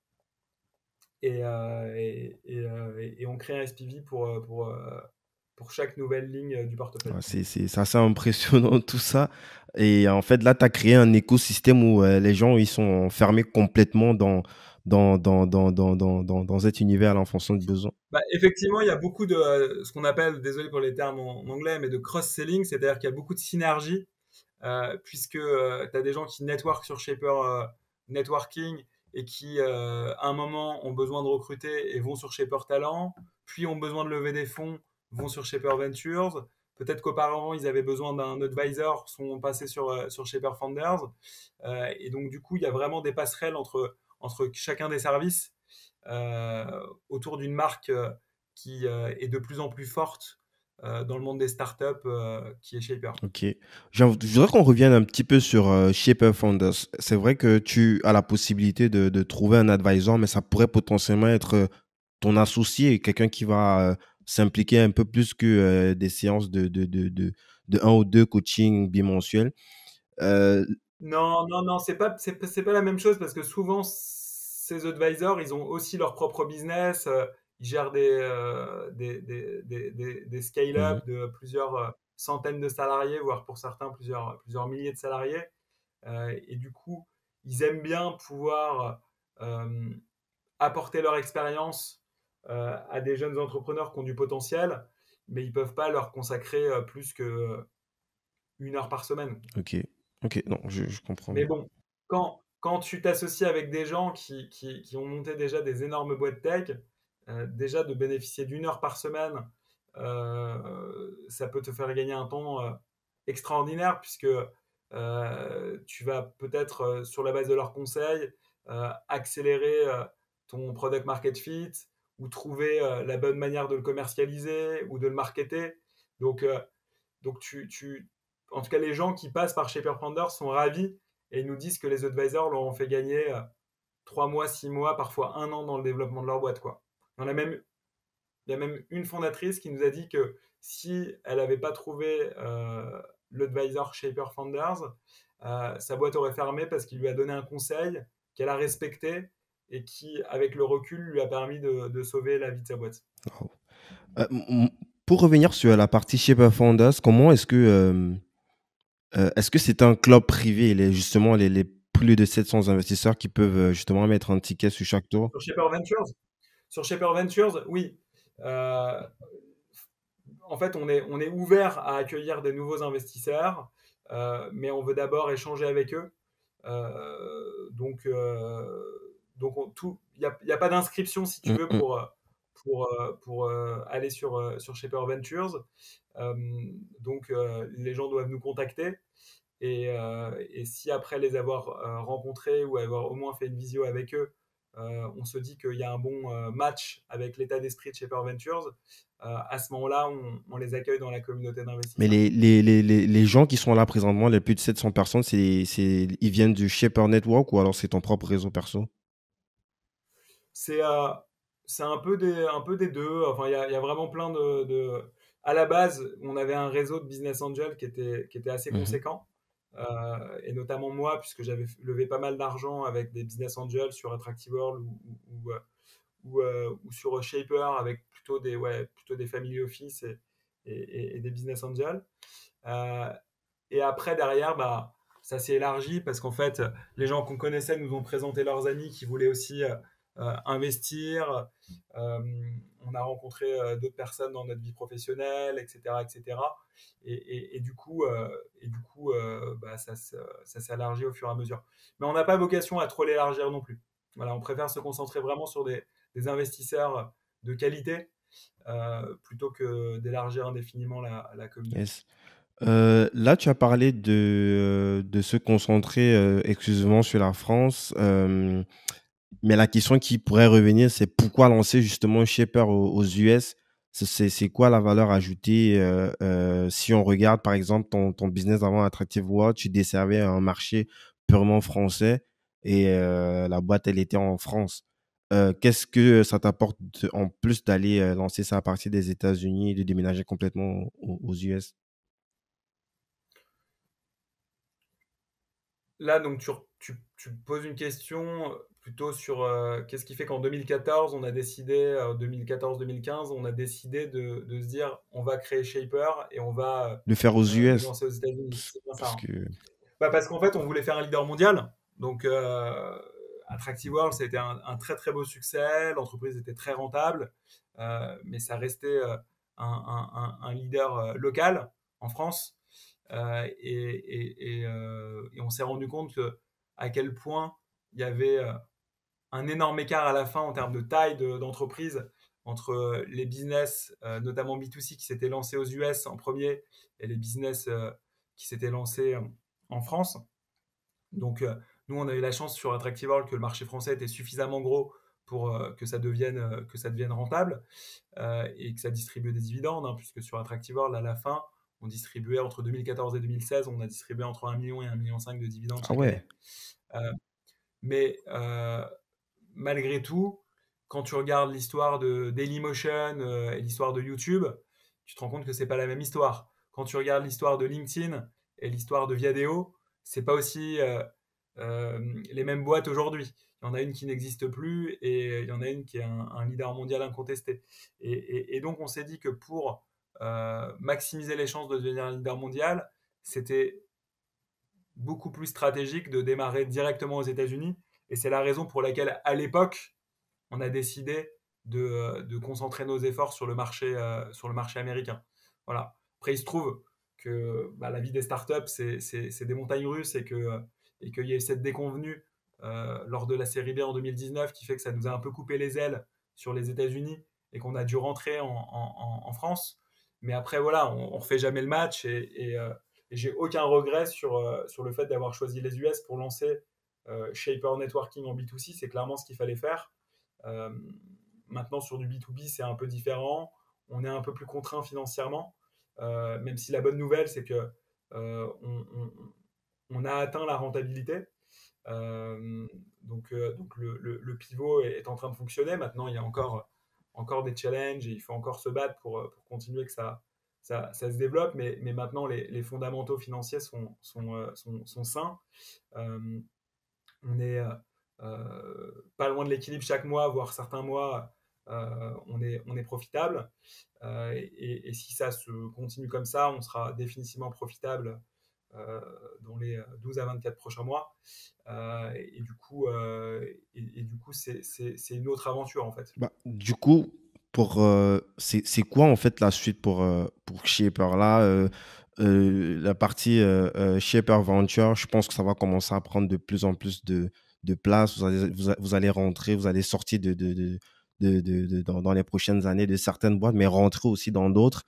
euh, euh, et, on crée un SPV pour, euh, pour, pour chaque nouvelle ligne du portefeuille. c'est assez impressionnant tout ça. Et en fait, là, tu as créé un écosystème où les gens ils sont fermés complètement dans, dans, dans, dans, dans, dans, dans cet univers en fonction du besoin bah, Effectivement, il y a beaucoup de ce qu'on appelle, désolé pour les termes en, anglais, mais de cross-selling, c'est-à-dire qu'il y a beaucoup de synergie, euh, puisque euh, tu as des gens qui network sur Shaper Networking et qui, à un moment, ont besoin de recruter et vont sur Shaper Talent, puis ont besoin de lever des fonds, vont sur Shaper Ventures. Peut-être qu'auparavant, ils avaient besoin d'un advisor, sont passés sur, sur Shaper Founders. et donc, du coup, il y a vraiment des passerelles entre entre chacun des services euh, autour d'une marque euh, qui euh, est de plus en plus forte dans le monde des startups qui est Shaper. Ok. Je voudrais qu'on revienne un petit peu sur Shaper Founders. C'est vrai que tu as la possibilité de, trouver un advisor, mais ça pourrait potentiellement être ton associé, quelqu'un qui va s'impliquer un peu plus que des séances de, de, de, de, un ou deux coaching bimensuels. Non, non, non, c'est pas, c'est, pas la même chose parce que souvent, ces advisors, ils ont aussi leur propre business. Euh, ils gèrent des, euh, des, des, des, des scale-up mmh. de plusieurs euh, centaines de salariés, voire pour certains plusieurs, plusieurs milliers de salariés. et du coup, ils aiment bien pouvoir apporter leur expérience à des jeunes entrepreneurs qui ont du potentiel, mais ils ne peuvent pas leur consacrer plus que une heure par semaine. Ok. Ok, non, je, comprends. Mais bon, quand, quand tu t'associes avec des gens qui, qui, ont monté déjà des énormes boîtes tech, euh, déjà de bénéficier d'une heure par semaine, euh, ça peut te faire gagner un temps euh, extraordinaire puisque tu vas peut-être, sur la base de leurs conseils, accélérer ton product market fit ou trouver la bonne manière de le commercialiser ou de le marketer. Donc, donc tu, tu, en tout cas, les gens qui passent par Shaper Founder sont ravis et nous disent que les advisors leur ont fait gagner 3 euh, mois, 6 mois, parfois un an dans le développement de leur boîte. Quoi. On a même, il y a même une fondatrice qui nous a dit que si elle n'avait pas trouvé euh, l'advisor Shaper Founders, euh, sa boîte aurait fermé parce qu'il lui a donné un conseil qu'elle a respecté et qui, avec le recul, lui a permis de, sauver la vie de sa boîte. pour revenir sur la partie Shaper Founders, comment est-ce que euh, est-ce que c'est un club privé, les, justement, les, les, plus de 700 investisseurs qui peuvent euh, justement mettre un ticket sur chaque tour? Sur Shaper Ventures? Sur Shaper Ventures, oui. Euh, en fait, on est, on est ouvert à accueillir des nouveaux investisseurs, mais on veut d'abord échanger avec eux. donc, donc il n'y a, a, pas d'inscription, si tu mmh, veux, mmh. pour, pour, pour aller sur, sur Shaper Ventures. donc, les gens doivent nous contacter. Et, et, si après les avoir rencontrés ou avoir au moins fait une visio avec eux, on se dit qu'il y a un bon match avec l'état d'esprit de Shaper Ventures, à ce moment-là, on, on, les accueille dans la communauté d'investissement. Mais les, les, les, les, gens qui sont là présentement, les plus de 700 personnes, c'est, ils viennent du Shaper Network ou alors c'est ton propre réseau perso? C'est c'est un peu des, un peu des deux. Enfin, il y a, y a, vraiment plein de, de, À la base, on avait un réseau de business angel qui était, qui était assez mhm. conséquent. Euh, et notamment moi, puisque j'avais levé pas mal d'argent avec des business angels sur Attractive World ou, euh, ou, sur Shaper avec plutôt des, ouais, plutôt des family office et, des business angels. Euh, et après, derrière, bah, ça s'est élargi parce qu'en fait, les gens qu'on connaissait nous ont présenté leurs amis qui voulaient aussi euh, investir. Euh, on a rencontré euh, d'autres personnes dans notre vie professionnelle, etc., etc. Et, du coup, et du coup, bah, ça, ça, s'élargit au fur et à mesure. Mais on n'a pas vocation à trop l'élargir non plus. Voilà, on préfère se concentrer vraiment sur des, investisseurs de qualité plutôt que d'élargir indéfiniment la, la communauté. là, tu as parlé de se concentrer exclusivement sur la France. Mais la question qui pourrait revenir, c'est pourquoi lancer justement Shaper aux, US C'est quoi la valeur ajoutée euh, euh, Si on regarde par exemple ton, ton business avant Attractive World, tu desservais un marché purement français et euh, la boîte, elle était en France. Qu'est-ce que ça t'apporte en plus d'aller lancer ça à partir des États-Unis et de déménager complètement aux, US Là, donc, tu, tu, poses une question plutôt sur euh, qu'est-ce qui fait qu'en 2014, on a décidé, 2014-2015, on a décidé de, se dire on va créer Shaper et on va le faire aux US. aux États-Unis. Parce hein. bah, parce qu'en fait, on voulait faire un leader mondial. Donc, Attractive World, c'était un, un, très très beau succès. L'entreprise était très rentable, mais ça restait un, leader local en France. Et, et, on s'est rendu compte que à quel point il y avait euh, un énorme écart à la fin en termes de taille d'entreprise entre euh, les business, euh, notamment B2C, qui s'étaient lancés aux US en premier et les business qui s'étaient lancés en France. Donc, nous, on a eu la chance sur Attractive World que le marché français était suffisamment gros pour que, ça devienne, que ça devienne rentable et que ça distribue des dividendes, hein, puisque sur Attractive World, à la fin, on distribuait entre 2014 et 2016, on a distribué entre 1 million et 1,5 million de dividendes. Ah ouais. Euh, mais euh, malgré tout, quand tu regardes l'histoire de Dailymotion euh, et l'histoire de YouTube, tu te rends compte que c'est pas la même histoire. Quand tu regardes l'histoire de LinkedIn et l'histoire de Viadeo, c'est pas aussi les mêmes boîtes aujourd'hui. Il y en a une qui n'existe plus et il y en a une qui est un, leader mondial incontesté. et donc on s'est dit que pour euh, maximiser les chances de devenir un leader mondial, c'était beaucoup plus stratégique de démarrer directement aux États-Unis. Et c'est la raison pour laquelle, à l'époque, on a décidé de, euh, concentrer nos efforts sur le marché, euh, sur le marché américain. Voilà. Après, il se trouve que bah, la vie des startups, c'est des montagnes russes et qu'il et qu'il y a eu cette déconvenue lors de la série B en 2019 qui fait que ça nous a un peu coupé les ailes sur les États-Unis et qu'on a dû rentrer en, en France. Mais après, voilà, on, ne refait jamais le match et, et, euh, j'ai aucun regret sur, euh, sur le fait d'avoir choisi les US pour lancer euh, Shaper Networking en B2C. C'est clairement ce qu'il fallait faire. maintenant, sur du B2B, c'est un peu différent. On est un peu plus contraint financièrement, même si la bonne nouvelle, c'est que on, a atteint la rentabilité. donc, donc le, le, pivot est, en train de fonctionner. Maintenant, il y a encore encore des challenges et il faut encore se battre pour, euh, pour continuer que ça, ça, ça, se développe. Mais, mais maintenant, les, les, fondamentaux financiers sont, sont, euh, sont, sains. Euh, on est pas loin de l'équilibre chaque mois, voire certains mois. on, est, on est profitable. Et, si ça se continue comme ça, on sera définitivement profitable dans les 12 à 24 prochains mois. et, du coup, et, du coup, c'est une autre aventure en fait. Bah, du coup, pour c'est quoi en fait la suite pour pour Shaper? Là la partie Shaper Venture, je pense que ça va commencer à prendre de plus en plus de, place. Vous allez, vous, allez rentrer, vous allez sortir de, de, de dans, les prochaines années de certaines boîtes, mais rentrer aussi dans d'autres.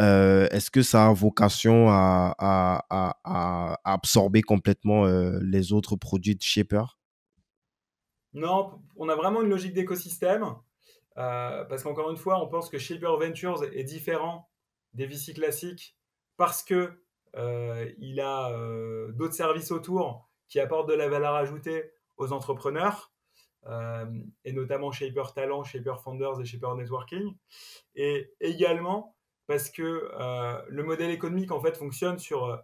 Euh, est-ce que ça a vocation à, absorber complètement euh, les autres produits de Shaper? Non, on a vraiment une logique d'écosystème. Euh, parce qu'encore une fois, on pense que Shaper Ventures est différent des VC classiques parce que il a d'autres services autour qui apportent de la valeur ajoutée aux entrepreneurs, et notamment Shaper Talent, Shaper Founders et Shaper Networking. Et également, parce que euh, le modèle économique en fait fonctionne sur, euh,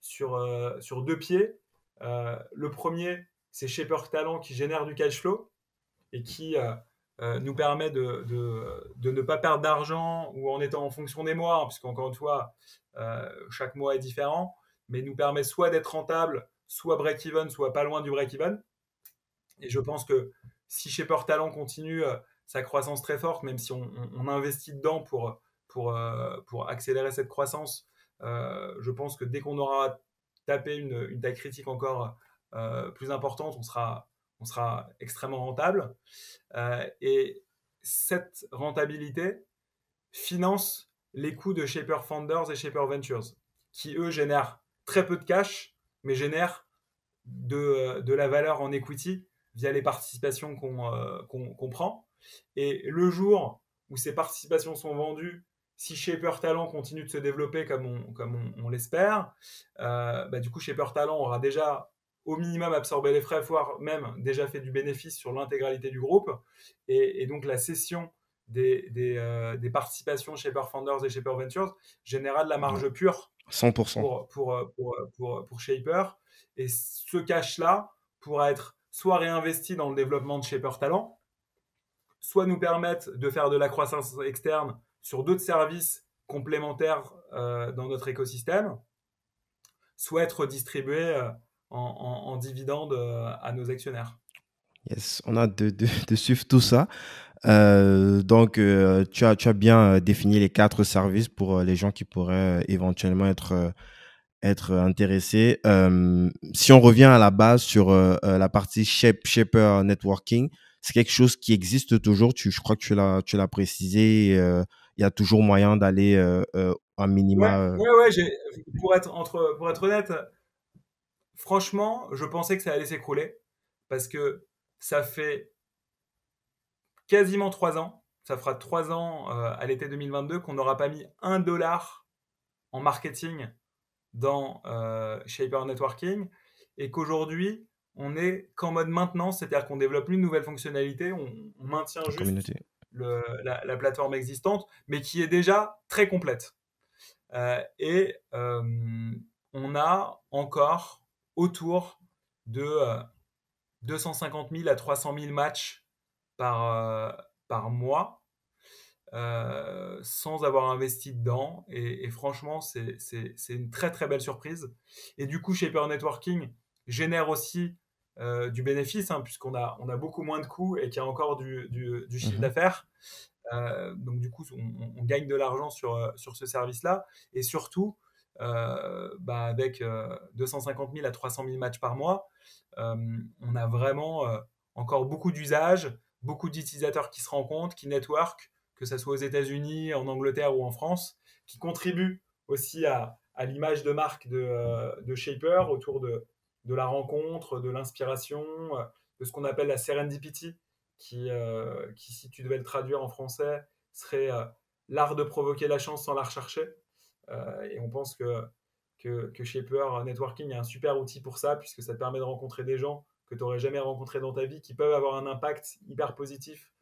sur, euh, sur deux pieds. le premier, c'est Shaper Talent qui génère du cash flow et qui nous permet de, de, de, ne pas perdre d'argent ou en étant en fonction des mois, hein, puisqu'encore une fois, chaque mois est différent, mais nous permet soit d'être rentable, soit break-even, soit pas loin du break-even. Et je pense que si Shaper Talent continue sa croissance très forte, même si on, on investit dedans pour pour, euh, pour accélérer cette croissance. Euh, je pense que dès qu'on aura tapé une, taille critique encore euh, plus importante, on sera, on sera extrêmement rentable. et cette rentabilité finance les coûts de Shaper Founders et Shaper Ventures, qui eux génèrent très peu de cash, mais génèrent de, de la valeur en equity via les participations qu'on prend. Et le jour où ces participations sont vendues si Shaper Talent continue de se développer comme on, comme on, l'espère, euh, bah, du coup, Shaper Talent aura déjà au minimum absorbé les frais, voire même déjà fait du bénéfice sur l'intégralité du groupe. Et, donc, la cession des, des, euh, des, participations Shaper Founders et Shaper Ventures générera de la marge pure 100%. Pour, pour, pour, pour, pour Shaper. Et ce cash-là, pourra être soit réinvesti dans le développement de Shaper Talent, soit nous permettre de faire de la croissance externe sur d'autres services complémentaires euh, dans notre écosystème, soit être distribué euh, en, en, dividendes euh, à nos actionnaires. Yes, on a de, suivre tout ça. donc, tu, as, bien défini les quatre services pour les gens qui pourraient éventuellement être intéressés. si on revient à la base sur la partie Shaper Networking, c'est quelque chose qui existe toujours. Je crois que tu l'as précisé. Il y a toujours moyen d'aller un minima. Ouais, ouais, ouais pour, être, entre, pour être honnête, franchement, je pensais que ça allait s'écrouler parce que ça fait quasiment trois ans, ça fera trois ans à l'été 2022 qu'on n'aura pas mis un dollar en marketing dans euh, Shaper Networking et qu'aujourd'hui, on est qu'en mode maintenance, c'est-à-dire qu'on développe une nouvelle fonctionnalité, on, maintient juste la, plateforme existante, mais qui est déjà très complète. Euh, et euh, on a encore autour de 250 000 à 300 000 matchs par, par mois euh, sans avoir investi dedans. Et, franchement, c'est une très très belle surprise. Et du coup, Shaper Networking génère aussi euh, du bénéfice, hein, puisqu'on a, on a beaucoup moins de coûts et qu'il y a encore du, du, chiffre mhm. d'affaires. Euh, donc du coup, on, gagne de l'argent sur, sur ce service-là. Et surtout, bah, avec 250 000 à 300 000 matchs par mois, on a vraiment encore beaucoup d'usages, beaucoup d'utilisateurs qui se rencontrent, qui network, que ce soit aux États-Unis, en Angleterre ou en France, qui contribuent aussi à, l'image de marque de, euh, Shaper autour de, la rencontre, de l'inspiration, euh, de ce qu'on appelle la serendipity, qui, euh, qui, si tu devais le traduire en français, serait l'art de provoquer la chance sans la rechercher. et on pense que, que, que, Shaper Networking est un super outil pour ça, puisque ça te permet de rencontrer des gens que tu n'aurais jamais rencontrés dans ta vie, qui peuvent avoir un impact hyper positif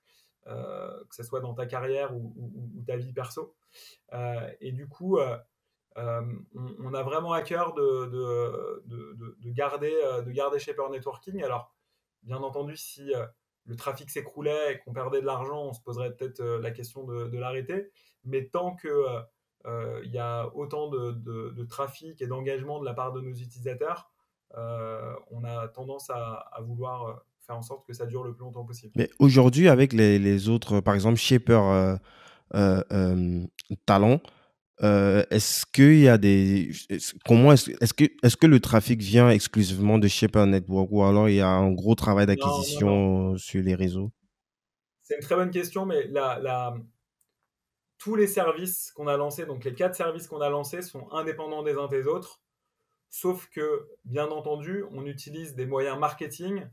euh, que ce soit dans ta carrière ou, ta vie perso. Euh, et du coup, euh, on, a vraiment à cœur de, de, garder, de garder Shaper Networking. Alors, bien entendu, si le trafic s'écroulait et qu'on perdait de l'argent, on se poserait peut-être la question de, l'arrêter. Mais tant qu'il il y a autant de, trafic et d'engagement de la part de nos utilisateurs, on a tendance à vouloir faire en sorte que ça dure le plus longtemps possible. Mais aujourd'hui, avec les, autres, par exemple, Shaper euh, euh, euh Talent, euh, est-ce qu'il y a des. Comment est-ce est que, est que le trafic vient exclusivement de Shaper Network ou alors il y a un gros travail d'acquisition sur les réseaux? C'est une très bonne question, mais la, la... tous les services qu'on a lancés, donc les quatre services qu'on a lancés, sont indépendants des uns des autres. Sauf que, bien entendu, on utilise des moyens marketing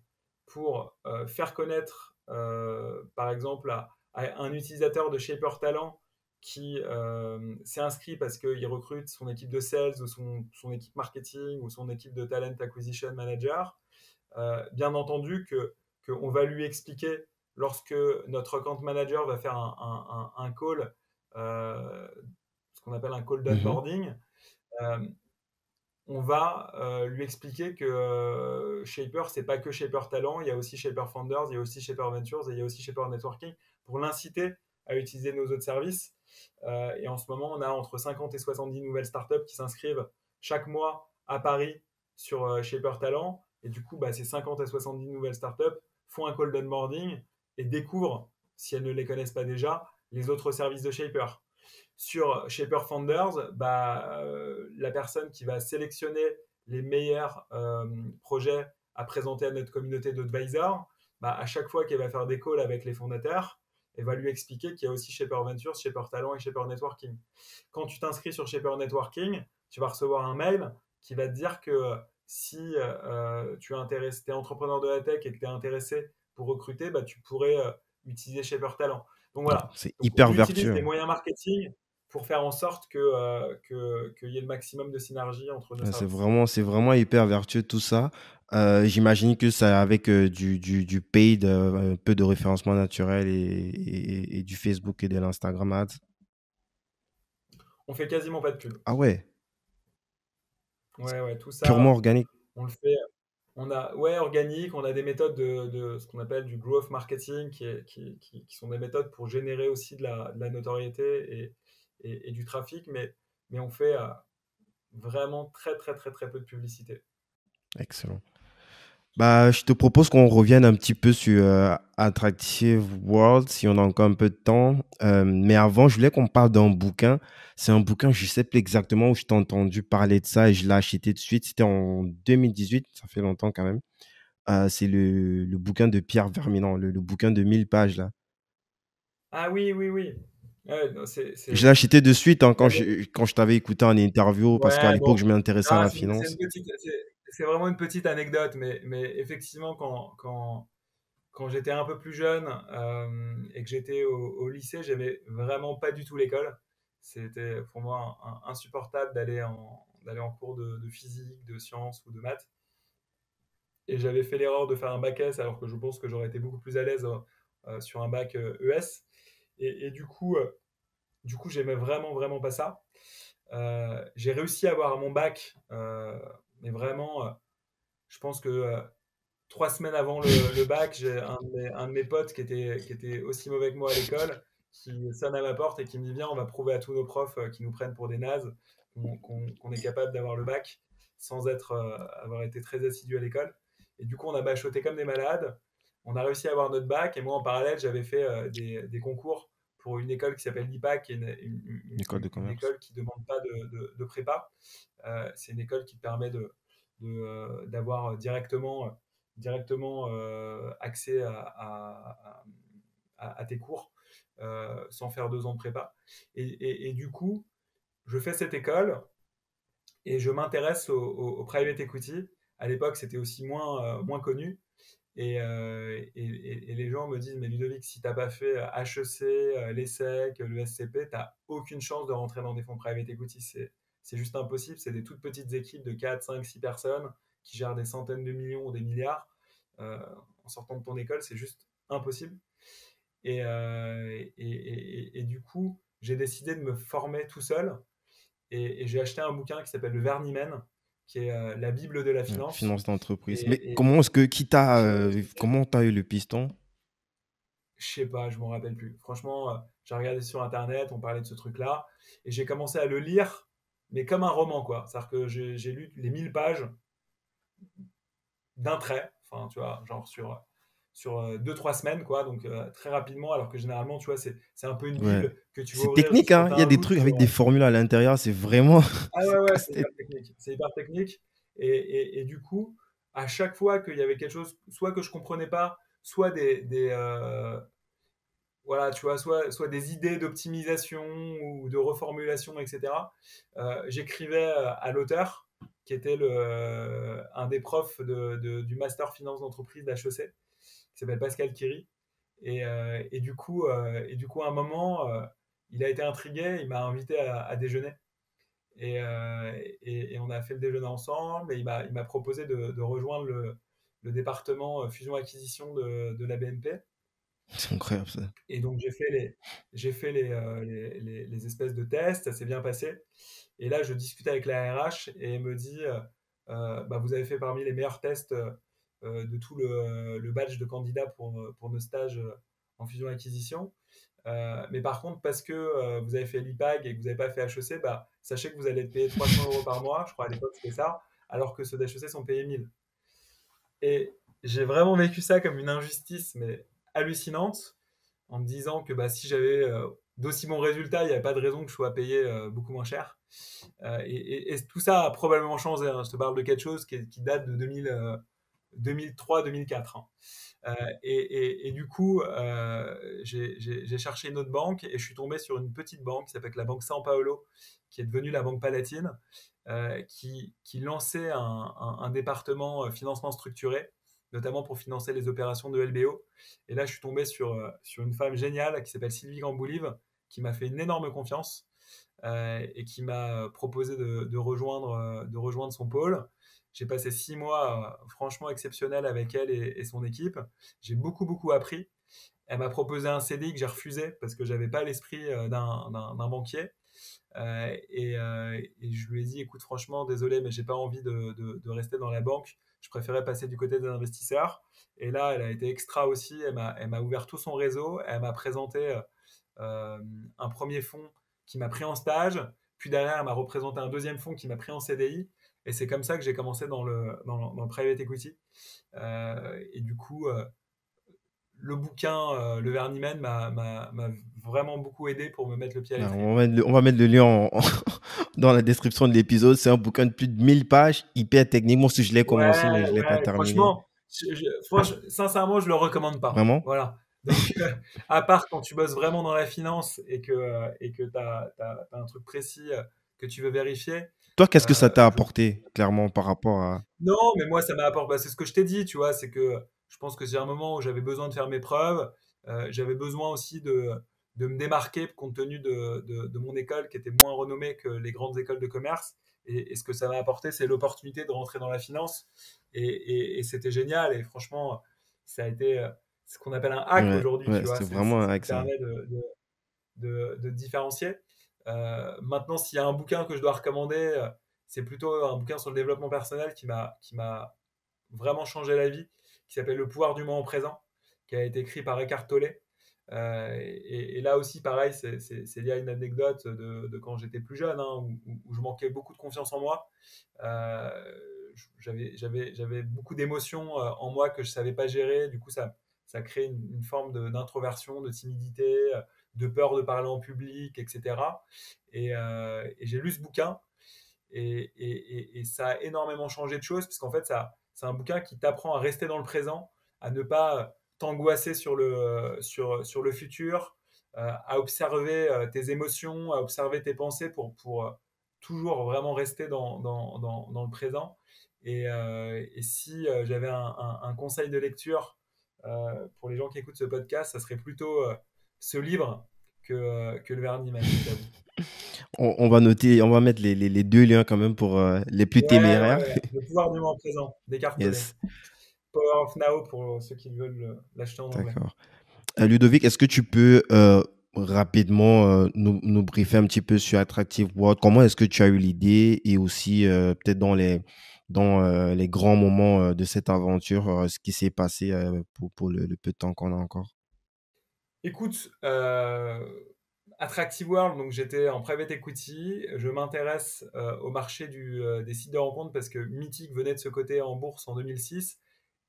pour euh, faire connaître, euh, par exemple, à, un utilisateur de Shaper Talent qui euh, s'est inscrit parce qu'il recrute son équipe de sales ou son, son, équipe marketing ou son équipe de talent acquisition manager. bien entendu que qu'on va lui expliquer lorsque notre account manager va faire un, un, un, call, ce qu'on appelle un call mhm. d'onboarding, on va euh, lui expliquer que euh, Shaper, c'est pas que Shaper Talent, il y a aussi Shaper Founders, il y a aussi Shaper Ventures et il y a aussi Shaper Networking pour l'inciter à utiliser nos autres services. Euh, et en ce moment, on a entre 50 et 70 nouvelles startups qui s'inscrivent chaque mois à Paris sur Shaper Talent. Et du coup, bah, ces 50 à 70 nouvelles startups font un call d'onboarding et découvrent, si elles ne les connaissent pas déjà, les autres services de Shaper. Sur Shaper Founders, bah, euh, la personne qui va sélectionner les meilleurs euh, projets à présenter à notre communauté d'advisors, bah, à chaque fois qu'elle va faire des calls avec les fondateurs, elle va lui expliquer qu'il y a aussi Shaper Ventures, Shaper Talent et Shaper Networking. Quand tu t'inscris sur Shaper Networking, tu vas recevoir un mail qui va te dire que si euh, tu es, intéressé, es entrepreneur de la tech et que tu es intéressé pour recruter, bah, tu pourrais utiliser Shaper Talent. Donc voilà. C'est hyper vertueux. des moyens marketing pour faire en sorte qu'il euh, que, qu'il y ait le maximum de synergie entre nos C'est vraiment, c'est vraiment hyper vertueux tout ça. Euh, j'imagine que ça avec euh, du, du, du, paid, un peu de référencement naturel et, et, du Facebook et de l'Instagram Ads. On fait quasiment pas de pub. Ah ouais? Ouais, ouais, tout ça. Purement organique. On le fait. on a, ouais, organique, on a des méthodes de, ce qu'on appelle du growth marketing, qui, qui, sont des méthodes pour générer aussi de la, notoriété et, et, du trafic, mais, mais on fait euh, vraiment très, très, très, très peu de publicité. Excellent. Bah, je te propose qu'on revienne un petit peu sur euh, Attractive World, si on a encore un peu de temps. Euh, mais avant, je voulais qu'on parle d'un bouquin. C'est un bouquin, je ne sais plus exactement où je t'ai entendu parler de ça et je l'ai acheté de suite. C'était en 2018, ça fait longtemps quand même. Euh, c'est le, le, bouquin de Pierre Verminant, le, bouquin de 1000 pages là. Ah oui, oui, oui. Je l'ai acheté de suite hein, quand, je, quand je t'avais écouté en interview parce qu'à l'époque, je m'intéressais à la finance c'est vraiment une petite anecdote, mais, mais effectivement, quand, quand, quand j'étais un peu plus jeune euh, et que j'étais au, lycée, j'aimais vraiment pas du tout l'école. C'était pour moi insupportable d'aller en, cours de, physique, de sciences ou de maths. Et j'avais fait l'erreur de faire un bac S alors que je pense que j'aurais été beaucoup plus à l'aise euh, sur un bac ES. Euh, et, du coup, du coup, j'aimais vraiment, vraiment pas ça. j'ai réussi à avoir mon bac mais vraiment, euh, je pense que euh, trois semaines avant le, bac, j'ai un, de mes potes qui était, qui était aussi mauvais que moi à l'école qui sonne à ma porte et qui me dit Viens, on va prouver à tous nos profs euh, qui nous prennent pour des nazes qu'on est capable d'avoir le bac sans être, avoir été très assidu à l'école. Et du coup, on a bachoté comme des malades. On a réussi à avoir notre bac. Et moi, en parallèle, j'avais fait des, des, concours pour une école qui s'appelle l'IPAC, qui est une, école, de une école qui ne demande pas de, de, prépa. Euh, c'est une école qui te permet euh, d'avoir directement, directement euh, accès à, à, tes cours sans faire deux ans de prépa. Et, et, du coup, je fais cette école et je m'intéresse au, au, private equity. À l'époque, c'était aussi moins, moins connu. Euh, et, les gens me disent, mais Ludovic, si tu n'as pas fait HEC, euh, l'ESSEC, le SCP, tu n'as aucune chance de rentrer dans des fonds private equity. C'est juste impossible. C'est des toutes petites équipes de 4, 5, 6 personnes qui gèrent des centaines de millions ou des milliards. Euh, en sortant de ton école, c'est juste impossible. Et, et du coup, j'ai décidé de me former tout seul. Et, j'ai acheté un bouquin qui s'appelle Le Vernimen, qui est euh, la Bible de la finance. Finance d'entreprise. Mais comment est-ce que qui t'a euh, comment t'as eu le piston? Je sais pas, je m'en rappelle plus. Franchement, euh, j'ai regardé sur internet, on parlait de ce truc-là, et j'ai commencé à le lire, mais comme un roman, quoi. C'est-à-dire que j'ai lu les 1000 pages d'un trait, enfin, tu vois, genre sur sur euh, deux trois semaines quoi. Donc euh, très rapidement alors que généralement tu vois c'est un peu une bulle que tu c'est technique hein. il y a des trucs avec des formules à l'intérieur c'est vraiment ah ouais ouais c'est hyper technique. C'est hyper technique. Et, et, du coup à chaque fois qu'il y avait quelque chose soit que je comprenais pas soit des, des euh, voilà tu vois soit soit des idées d'optimisation ou de reformulation etc j'écrivais à l'auteur qui était le, un des profs de, du master finance d'entreprise d'HEC qui s'appelle Pascal Kiri. Et, euh, et, du coup, euh, et du coup, à un moment, euh, il a été intrigué, il m'a invité à, déjeuner. Et, et, on a fait le déjeuner ensemble et il m'a proposé de, rejoindre le, le département fusion-acquisition de, de, la BNP. C'est incroyable ça. Et donc j'ai fait, les, j'ai fait les, les, les, espèces de tests, ça s'est bien passé. Et là, je discute avec la RH et elle me dit bah, Vous avez fait parmi les meilleurs tests de tout le, badge de candidat pour, pour nos stages euh, en fusion-acquisition. Euh, mais par contre, parce que vous avez fait l'IPAG et que vous n'avez pas fait HEC, bah, sachez que vous allez être payé 300 euros par mois, je crois à l'époque c'était ça, alors que ceux d'HEC sont payés 1000. Et j'ai vraiment vécu ça comme une injustice, mais hallucinante, en me disant que bah, si j'avais d'aussi bons résultats, il n'y avait pas de raison que je sois payé beaucoup moins cher. et, tout ça a probablement changé. Hein. Je te parle de quelque chose qui, qui date de 2000. 2003-2004. Hein. Euh, et, du coup, euh, j'ai cherché une autre banque et je suis tombé sur une petite banque qui s'appelle la Banque San Paolo, qui est devenue la Banque Palatine, euh, qui, lançait un, département financement structuré, notamment pour financer les opérations de LBO. Et là, je suis tombé sur, sur une femme géniale qui s'appelle Sylvie Gamboulive, qui m'a fait une énorme confiance et qui m'a proposé de, rejoindre son pôle. J'ai passé six mois euh, franchement exceptionnels avec elle et, son équipe. J'ai beaucoup, beaucoup appris. Elle m'a proposé un CDI que j'ai refusé parce que j'avais pas l'esprit euh, d'un banquier. Euh, et, je lui ai dit, écoute, franchement, désolé, mais j'ai pas envie de, rester dans la banque. je préférais passer du côté des investisseurs. Et là, elle a été extra aussi. Elle m'a ouvert tout son réseau. Elle m'a présenté un premier fonds qui m'a pris en stage. Puis derrière, elle m'a représenté un deuxième fonds qui m'a pris en CDI. Et c'est comme ça que j'ai commencé dans le, dans, le private equity. et du coup, le bouquin euh, Le Vernimen m'a vraiment beaucoup aidé pour me mettre le pied à l'étrier. On, on, va mettre le lien dans la description de l'épisode. C'est un bouquin de plus de 1000 pages, hyper technique. Moi, si je l'ai commencé, mais je ne l'ai pas terminé. Franchement, sincèrement, je ne le recommande pas. Vraiment? Voilà. Euh, à part quand tu bosses vraiment dans la finance et que euh, tu as, un truc précis que tu veux vérifier. Toi, qu'est-ce que ça t'a apporté, clairement, par rapport à. Non, mais moi, ça m'a apporté. Bah, c'est ce que je t'ai dit, tu vois. C'est que je pense que c'est un moment où j'avais besoin de faire mes preuves. Euh, j'avais besoin aussi de, de, me démarquer compte tenu de, de, mon école qui était moins renommée que les grandes écoles de commerce. Et, ce que ça m'a apporté, c'est l'opportunité de rentrer dans la finance. Et, et, c'était génial. Et franchement, ça a été euh, ce qu'on appelle un hack aujourd'hui. c'est vraiment un hack. Ça permet de, de, différencier. Euh, maintenant, s'il y a un bouquin que je dois recommander, c'est plutôt un bouquin sur le développement personnel qui m'a vraiment changé la vie qui s'appelle Le pouvoir du moment présent, qui a été écrit par Eckhart Tolle. Euh, et, là aussi, pareil, c'est lié à une anecdote de, quand j'étais plus jeune, hein, où, je manquais beaucoup de confiance en moi. Euh, J'avais beaucoup d'émotions euh, en moi que je ne savais pas gérer. Du coup, ça, ça crée une, forme d'introversion, de, timidité, euh, de peur de parler en public, etc. Et, et j'ai lu ce bouquin et, ça a énormément changé de choses, puisqu'en fait, c'est un bouquin qui t'apprend à rester dans le présent, à ne pas t'angoisser sur le, sur, sur le futur, euh, à observer euh, tes émotions, à observer tes pensées pour, pour euh, toujours vraiment rester dans, dans, dans, le présent. Et, et si j'avais un, un, conseil de lecture pour les gens qui écoutent ce podcast, ça serait plutôt ce livre que, que le vernis on, on, va noter, on va mettre les, les, les, deux liens quand même pour les plus téméraires. Le pouvoir du moment présent, des cartes. Yes. Power of Now pour ceux qui veulent l'acheter en anglais. D'accord. Ludovic, est-ce que tu peux rapidement nous, nous, briefer un petit peu sur Attractive World? Comment est-ce que tu as eu l'idée et aussi peut-être dans les dans les grands moments de cette aventure, ce qui s'est passé pour, pour le, peu de temps qu'on a encore? Écoute, Attractive World, donc j'étais en private equity. Je m'intéresse au marché du, des sites de rencontres parce que Mythic venait de ce côté en bourse en 2006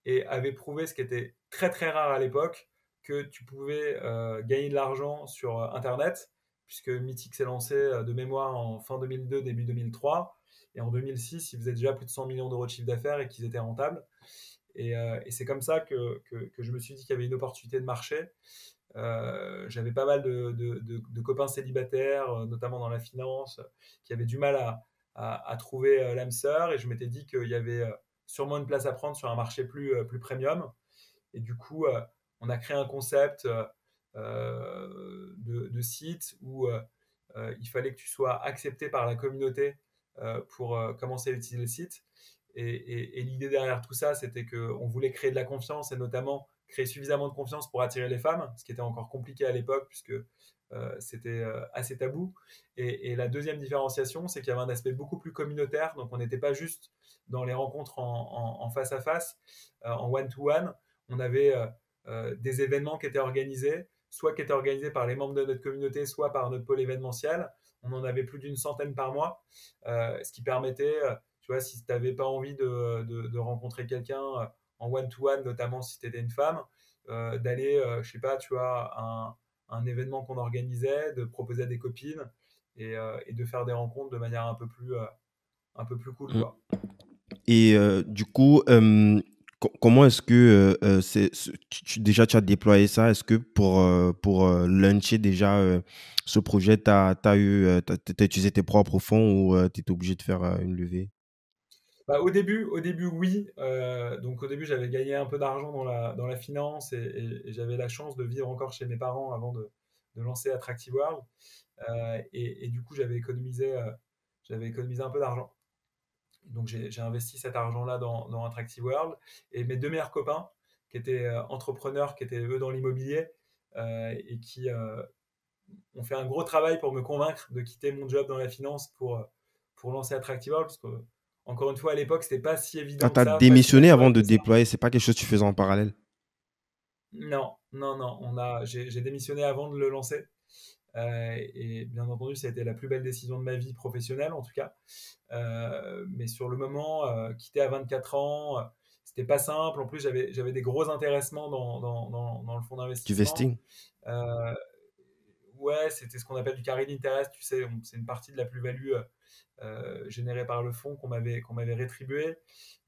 et avait prouvé ce qui était très très rare à l'époque, que tu pouvais euh, gagner de l'argent sur euh, Internet, puisque Mythic s'est lancé euh, de mémoire en fin 2002, début 2003, et en 2006, ils faisaient déjà plus de 100 millions d'euros de chiffre d'affaires et qu'ils étaient rentables. Et, c'est comme ça que, que, je me suis dit qu'il y avait une opportunité de marché. J'avais pas mal de, copains célibataires, notamment dans la finance, qui avaient du mal à, trouver l'âme sœur, et je m'étais dit qu'il y avait sûrement une place à prendre sur un marché plus, euh, premium. Et du coup, euh, on a créé un concept euh, de, site où il fallait que tu sois accepté par la communauté pour commencer à utiliser le site. Et, l'idée derrière tout ça, c'était qu'on voulait créer de la confiance et notamment créer suffisamment de confiance pour attirer les femmes, ce qui était encore compliqué à l'époque puisque c'était assez tabou. Et, la deuxième différenciation, c'est qu'il y avait un aspect beaucoup plus communautaire, donc on n'était pas juste dans les rencontres en, face à face, en one-to-one. On avait euh, euh, des événements qui étaient organisés, soit qui étaient organisés par les membres de notre communauté, soit par notre pôle événementiel. On en avait plus d'une centaine par mois, euh, ce qui permettait, tu vois, si tu n'avais pas envie de, rencontrer quelqu'un en one-to-one, notamment si tu étais une femme, d'aller, je sais pas, tu vois, un, un événement qu'on organisait, de proposer à des copines et, de faire des rencontres de manière un peu plus, un peu plus cool. Mmh. Quoi. Et du coup, comment est-ce que c'est, tu, déjà tu as déployé ça? Est-ce que pour, pour lancer déjà ce projet, tu as, eu, as, utilisé tes propres fonds ou tu étais obligé de faire une levée? Bah, au début, au début, oui. donc au début, j'avais gagné un peu d'argent dans la, dans la finance et, j'avais la chance de vivre encore chez mes parents avant de, lancer Attractive World. Et, et, du coup, j'avais économisé, j'avais économisé un peu d'argent. Donc j'ai investi cet argent-là dans, Attractive World. Et mes deux meilleurs copains, qui étaient euh, entrepreneurs, qui étaient eux dans l'immobilier, euh, et qui euh, ont fait un gros travail pour me convaincre de quitter mon job dans la finance pour, pour lancer Attractive World, encore une fois, à l'époque, c'était pas si évident. tu as démissionné avant de déployer, c'est pas quelque chose que tu faisais en parallèle Non, non, non. On a, j'ai démissionné avant de le lancer. Euh, et bien entendu, ça a été la plus belle décision de ma vie professionnelle, en tout cas. Euh, mais sur le moment, euh, quitter à 24 ans, c'était pas simple. En plus, j'avais, j'avais des gros intéressements dans, dans, dans, le fonds d'investissement. Du vesting Ouais, c'était ce qu'on appelle du carry d'interest. Tu sais, c'est une partie de la plus-value générée par le fonds qu'on m'avait, qu'on m'avait rétribué.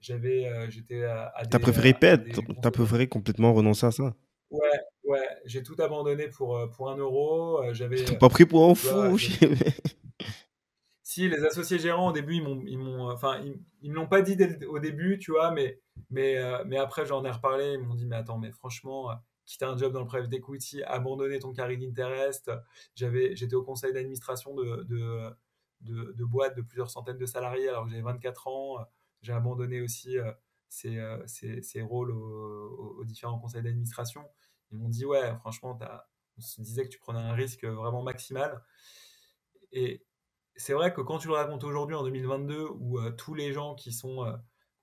J'avais, j'étais à, à T'as préféré perdre T'as préféré complètement renoncer à ça Ouais, ouais, j'ai tout abandonné pour, euh, pour un euro. Euh, j'avais. pas pris pour un fou. si les associés gérants au début ils m'ont, ils m'ont, enfin ils, me l'ont pas dit au début, tu vois, mais mais euh, mais après j'en ai reparlé. Ils m'ont dit mais attends, mais franchement, quitter un job dans le private equity, abandonner ton carry d'interest. J'avais, j'étais au conseil d'administration de, de de, boîtes de plusieurs centaines de salariés alors que j'avais 24 ans. J'ai abandonné aussi ces, ces, rôles aux, différents conseils d'administration. Ils m'ont dit, ouais, franchement, on se disait que tu prenais un risque vraiment maximal. Et c'est vrai que quand tu le racontes aujourd'hui, en 2022, où euh, tous les gens qui, sont, euh,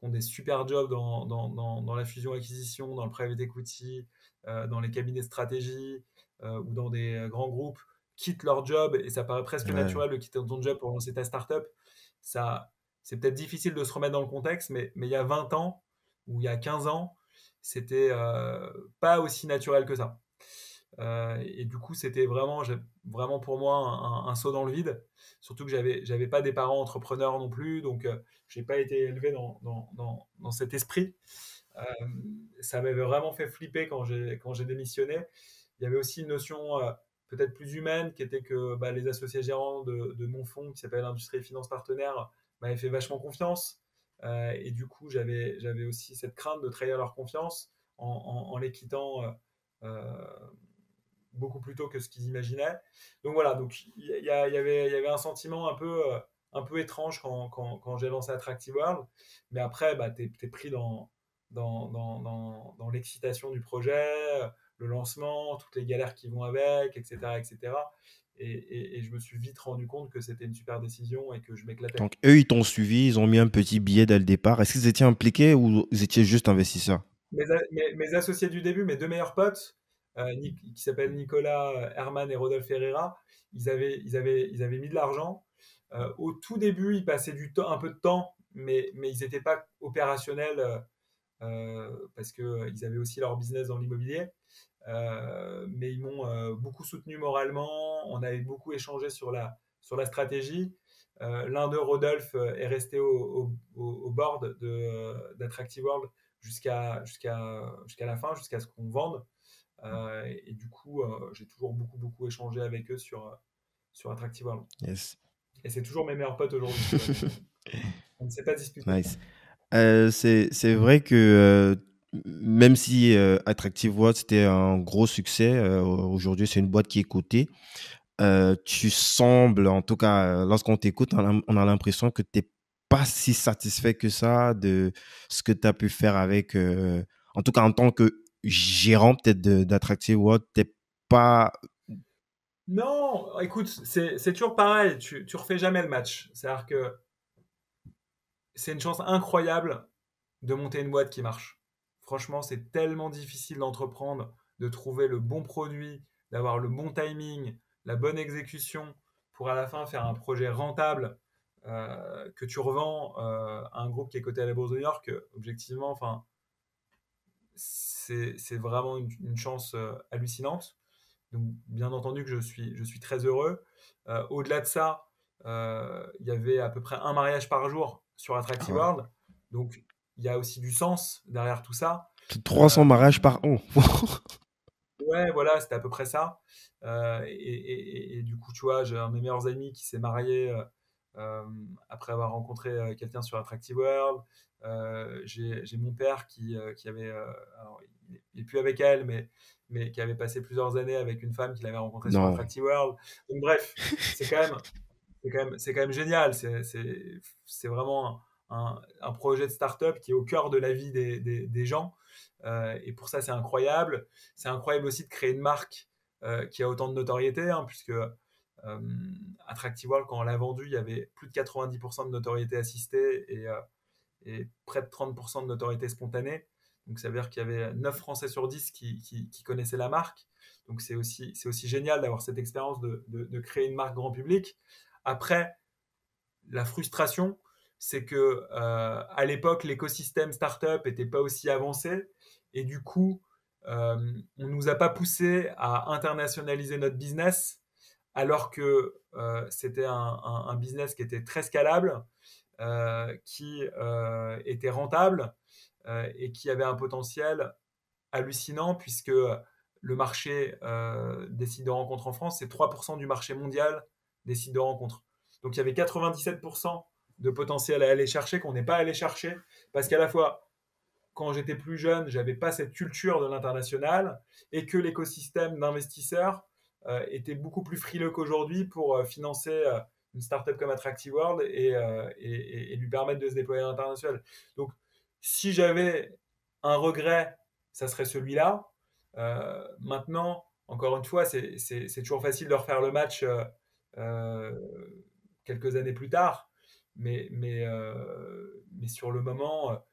ont des super jobs dans, dans, dans, la fusion-acquisition, dans le private equity, euh, dans les cabinets de stratégie ou dans des grands groupes, quittent leur job, et ça paraît presque naturel de quitter ton job pour lancer ta startup, ça, c'est peut-être difficile de se remettre dans le contexte, mais, mais il y a 20 ans, ou il y a 15 ans, c'était euh, pas aussi naturel que ça. Euh, et du coup, c'était vraiment, vraiment pour moi un, saut dans le vide. Surtout que j'avais, j'avais pas des parents entrepreneurs non plus, donc euh, j'ai pas été élevé dans, dans, dans, dans cet esprit. ça m'avait vraiment fait flipper quand j'ai, quand j'ai démissionné. Il y avait aussi une notion peut-être plus humaine qui était que bah, les associés gérants de, mon fonds, qui s'appelle Industrie et Finance Partenaires, m'avaient fait vachement confiance. Euh, et du coup, j'avais, aussi cette crainte de trahir leur confiance en, les quittant euh, euh, beaucoup plus tôt que ce qu'ils imaginaient. Donc voilà, donc il y, avait, y avait un sentiment un peu, un peu étrange quand, quand, quand j'ai lancé Attractive World. Mais après, bah, tu es, pris dans, dans, dans, dans, l'excitation du projet, le lancement, toutes les galères qui vont avec, etc. etc. Et, je me suis vite rendu compte que c'était une super décision et que je m'éclatais. Donc, eux, ils t'ont suivi, ils ont mis un petit billet dès le départ. Est-ce qu'ils étaient impliqués ou ils étaient juste investisseurs? Mes, associés du début, mes deux meilleurs potes, euh, qui s'appellent Nicolas euh, Herman et Rodolphe Herrera, ils avaient, ils avaient, ils avaient mis de l'argent. Euh, au tout début, ils passaient du temps, un peu de temps, mais, mais ils n'étaient pas opérationnels parce qu'ils avaient aussi leur business dans l'immobilier. Euh, mais ils m'ont euh, beaucoup soutenu moralement. On avait beaucoup échangé sur la, sur la stratégie. Euh, l'un d'eux, Rodolphe, est resté au, au, board d'Attractive World jusqu'à jusqu'à jusqu'à la fin, jusqu'à ce qu'on vende. et, du coup, j'ai toujours beaucoup, beaucoup échangé avec eux sur, sur Attractive World. Yes. Et c'est toujours mes meilleurs potes aujourd'hui. On ne s'est pas disputé. Nice. c'est vrai que même si euh, Attractive World c'était un gros succès, euh, aujourd'hui c'est une boîte qui est cotée. Euh, tu sembles, en tout cas, lorsqu'on t'écoute, on a, l'impression que tu n'es pas si satisfait que ça de ce que tu as pu faire avec, en tout cas en tant que gérant peut-être d'Attractive World, tu n'es pas... Non, écoute, c'est toujours pareil, tu, tu refais jamais le match. C'est-à-dire que c'est une chance incroyable de monter une boîte qui marche. Franchement, c'est tellement difficile d'entreprendre, de trouver le bon produit, d'avoir le bon timing, la bonne exécution pour à la fin faire un projet rentable euh, que tu revends euh, à un groupe qui est coté à la Bourse de New York. Objectivement, enfin, c'est vraiment une, chance euh, hallucinante. Donc, bien entendu que je suis, je suis très heureux. Au-delà de ça, il y avait à peu près un mariage par jour sur Attractive ah World. Donc, il y a aussi du sens derrière tout ça. 300 euh, mariages par an. ouais, voilà, c'était à peu près ça. Euh, et, du coup, tu vois, j'ai un de mes meilleurs amis qui s'est marié euh, après avoir rencontré quelqu'un sur Attractive World. j'ai mon père qui, qui avait, alors, il n'est plus avec elle, mais, mais qui avait passé plusieurs années avec une femme qu'il avait rencontrée sur Attractive World. Donc bref, c'est quand même, c'est quand même, c'est quand même génial. C'est vraiment un, projet de start-up qui est au cœur de la vie des, gens. Euh, et pour ça, c'est incroyable. C'est incroyable aussi de créer une marque euh, qui a autant de notoriété, hein, puisque Attractive World, quand on l'a vendu, il y avait plus de 90% de notoriété assistée et, et près de 30% de notoriété spontanée. Donc ça veut dire qu'il y avait 9 Français sur 10 qui, connaissaient la marque. Donc c'est aussi, aussi génial d'avoir cette expérience de, créer une marque grand public. Après, la frustration, c'est que euh, à l'époque, l'écosystème startup n'était pas aussi avancé. Et du coup, euh, on ne nous a pas poussé à internationaliser notre business alors que euh, c'était un, un, business qui était très scalable, qui était rentable euh, et qui avait un potentiel hallucinant puisque le marché euh, des sites de rencontres en France, c'est 3% du marché mondial des sites de rencontres. Donc il y avait 97% de potentiel à aller chercher qu'on n'est pas allé chercher parce qu'à la fois quand j'étais plus jeune, j'avais pas cette culture de l'international et que l'écosystème d'investisseurs euh, était beaucoup plus frileux qu'aujourd'hui pour financer une startup comme Attractive World et, et, et, lui permettre de se déployer à l'international. Donc si j'avais un regret, ça serait celui-là. Euh, maintenant, encore une fois, c'est toujours facile de refaire le match euh, euh, quelques années plus tard, mais, mais, mais sur le moment,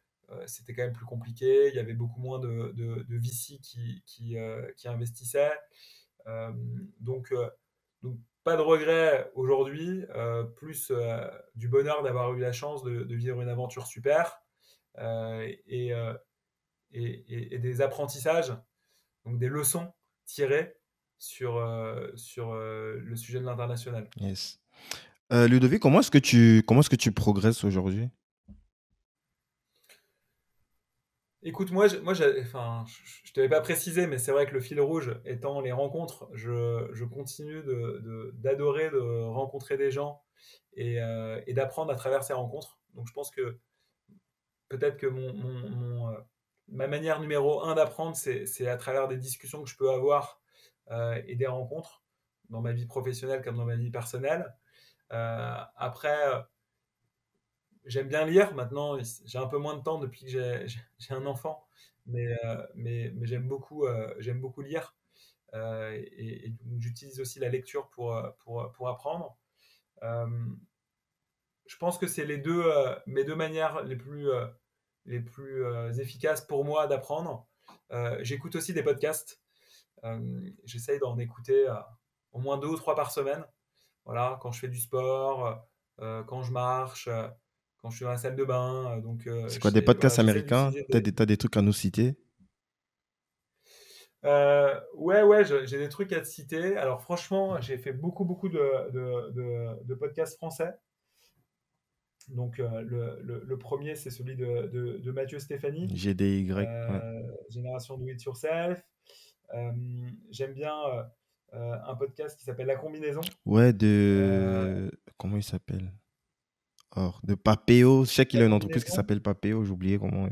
c'était quand même plus compliqué. Il y avait beaucoup moins de, de, de VC qui, qui, qui investissaient. donc, donc, pas de regret aujourd'hui, plus du bonheur d'avoir eu la chance de, vivre une aventure super. Euh, euh, et, et, des apprentissages, donc des leçons tirées sur, euh, sur le sujet de l'international. Yes. Ludovic, comment est-ce que tu comment est-ce que tu progresses aujourd'hui? Écoute, moi, je, moi, enfin, je, t'avais pas précisé, mais c'est vrai que le fil rouge étant les rencontres, je, je continue d'adorer de, de, rencontrer des gens et, et d'apprendre à travers ces rencontres. Donc, je pense que peut-être que mon, euh, ma manière numéro un d'apprendre, c'est à travers des discussions que je peux avoir euh, et des rencontres dans ma vie professionnelle comme dans ma vie personnelle. Euh, après, j'aime bien lire. Maintenant, j'ai un peu moins de temps depuis que j'ai un enfant, mais, mais j'aime beaucoup, lire. et, j'utilise aussi la lecture pour, apprendre je pense que c'est euh, mes deux manières les plus, euh, les plus euh, efficaces pour moi d'apprendre. J'écoute aussi des podcasts. J'essaye d'en écouter au moins deux ou trois par semaine. Voilà, quand je fais du sport, quand je marche, quand je suis dans la salle de bain. donc c'est quoi des podcasts américains? Tu as, des trucs à nous citer? Ouais, ouais, j'ai des trucs à te citer. Alors franchement, j'ai fait beaucoup, beaucoup de, de, de podcasts français. Donc euh, le, le, premier, c'est celui de, Mathieu Stéphanie. GDY. Euh, Génération Do It Yourself. Euh, j'aime bien un podcast qui s'appelle La Combinaison. Ouais, de. Comment il s'appelle? Or, de Papéo. Je sais qu'il a une entreprise qui s'appelle Papéo, j'ai oublié comment.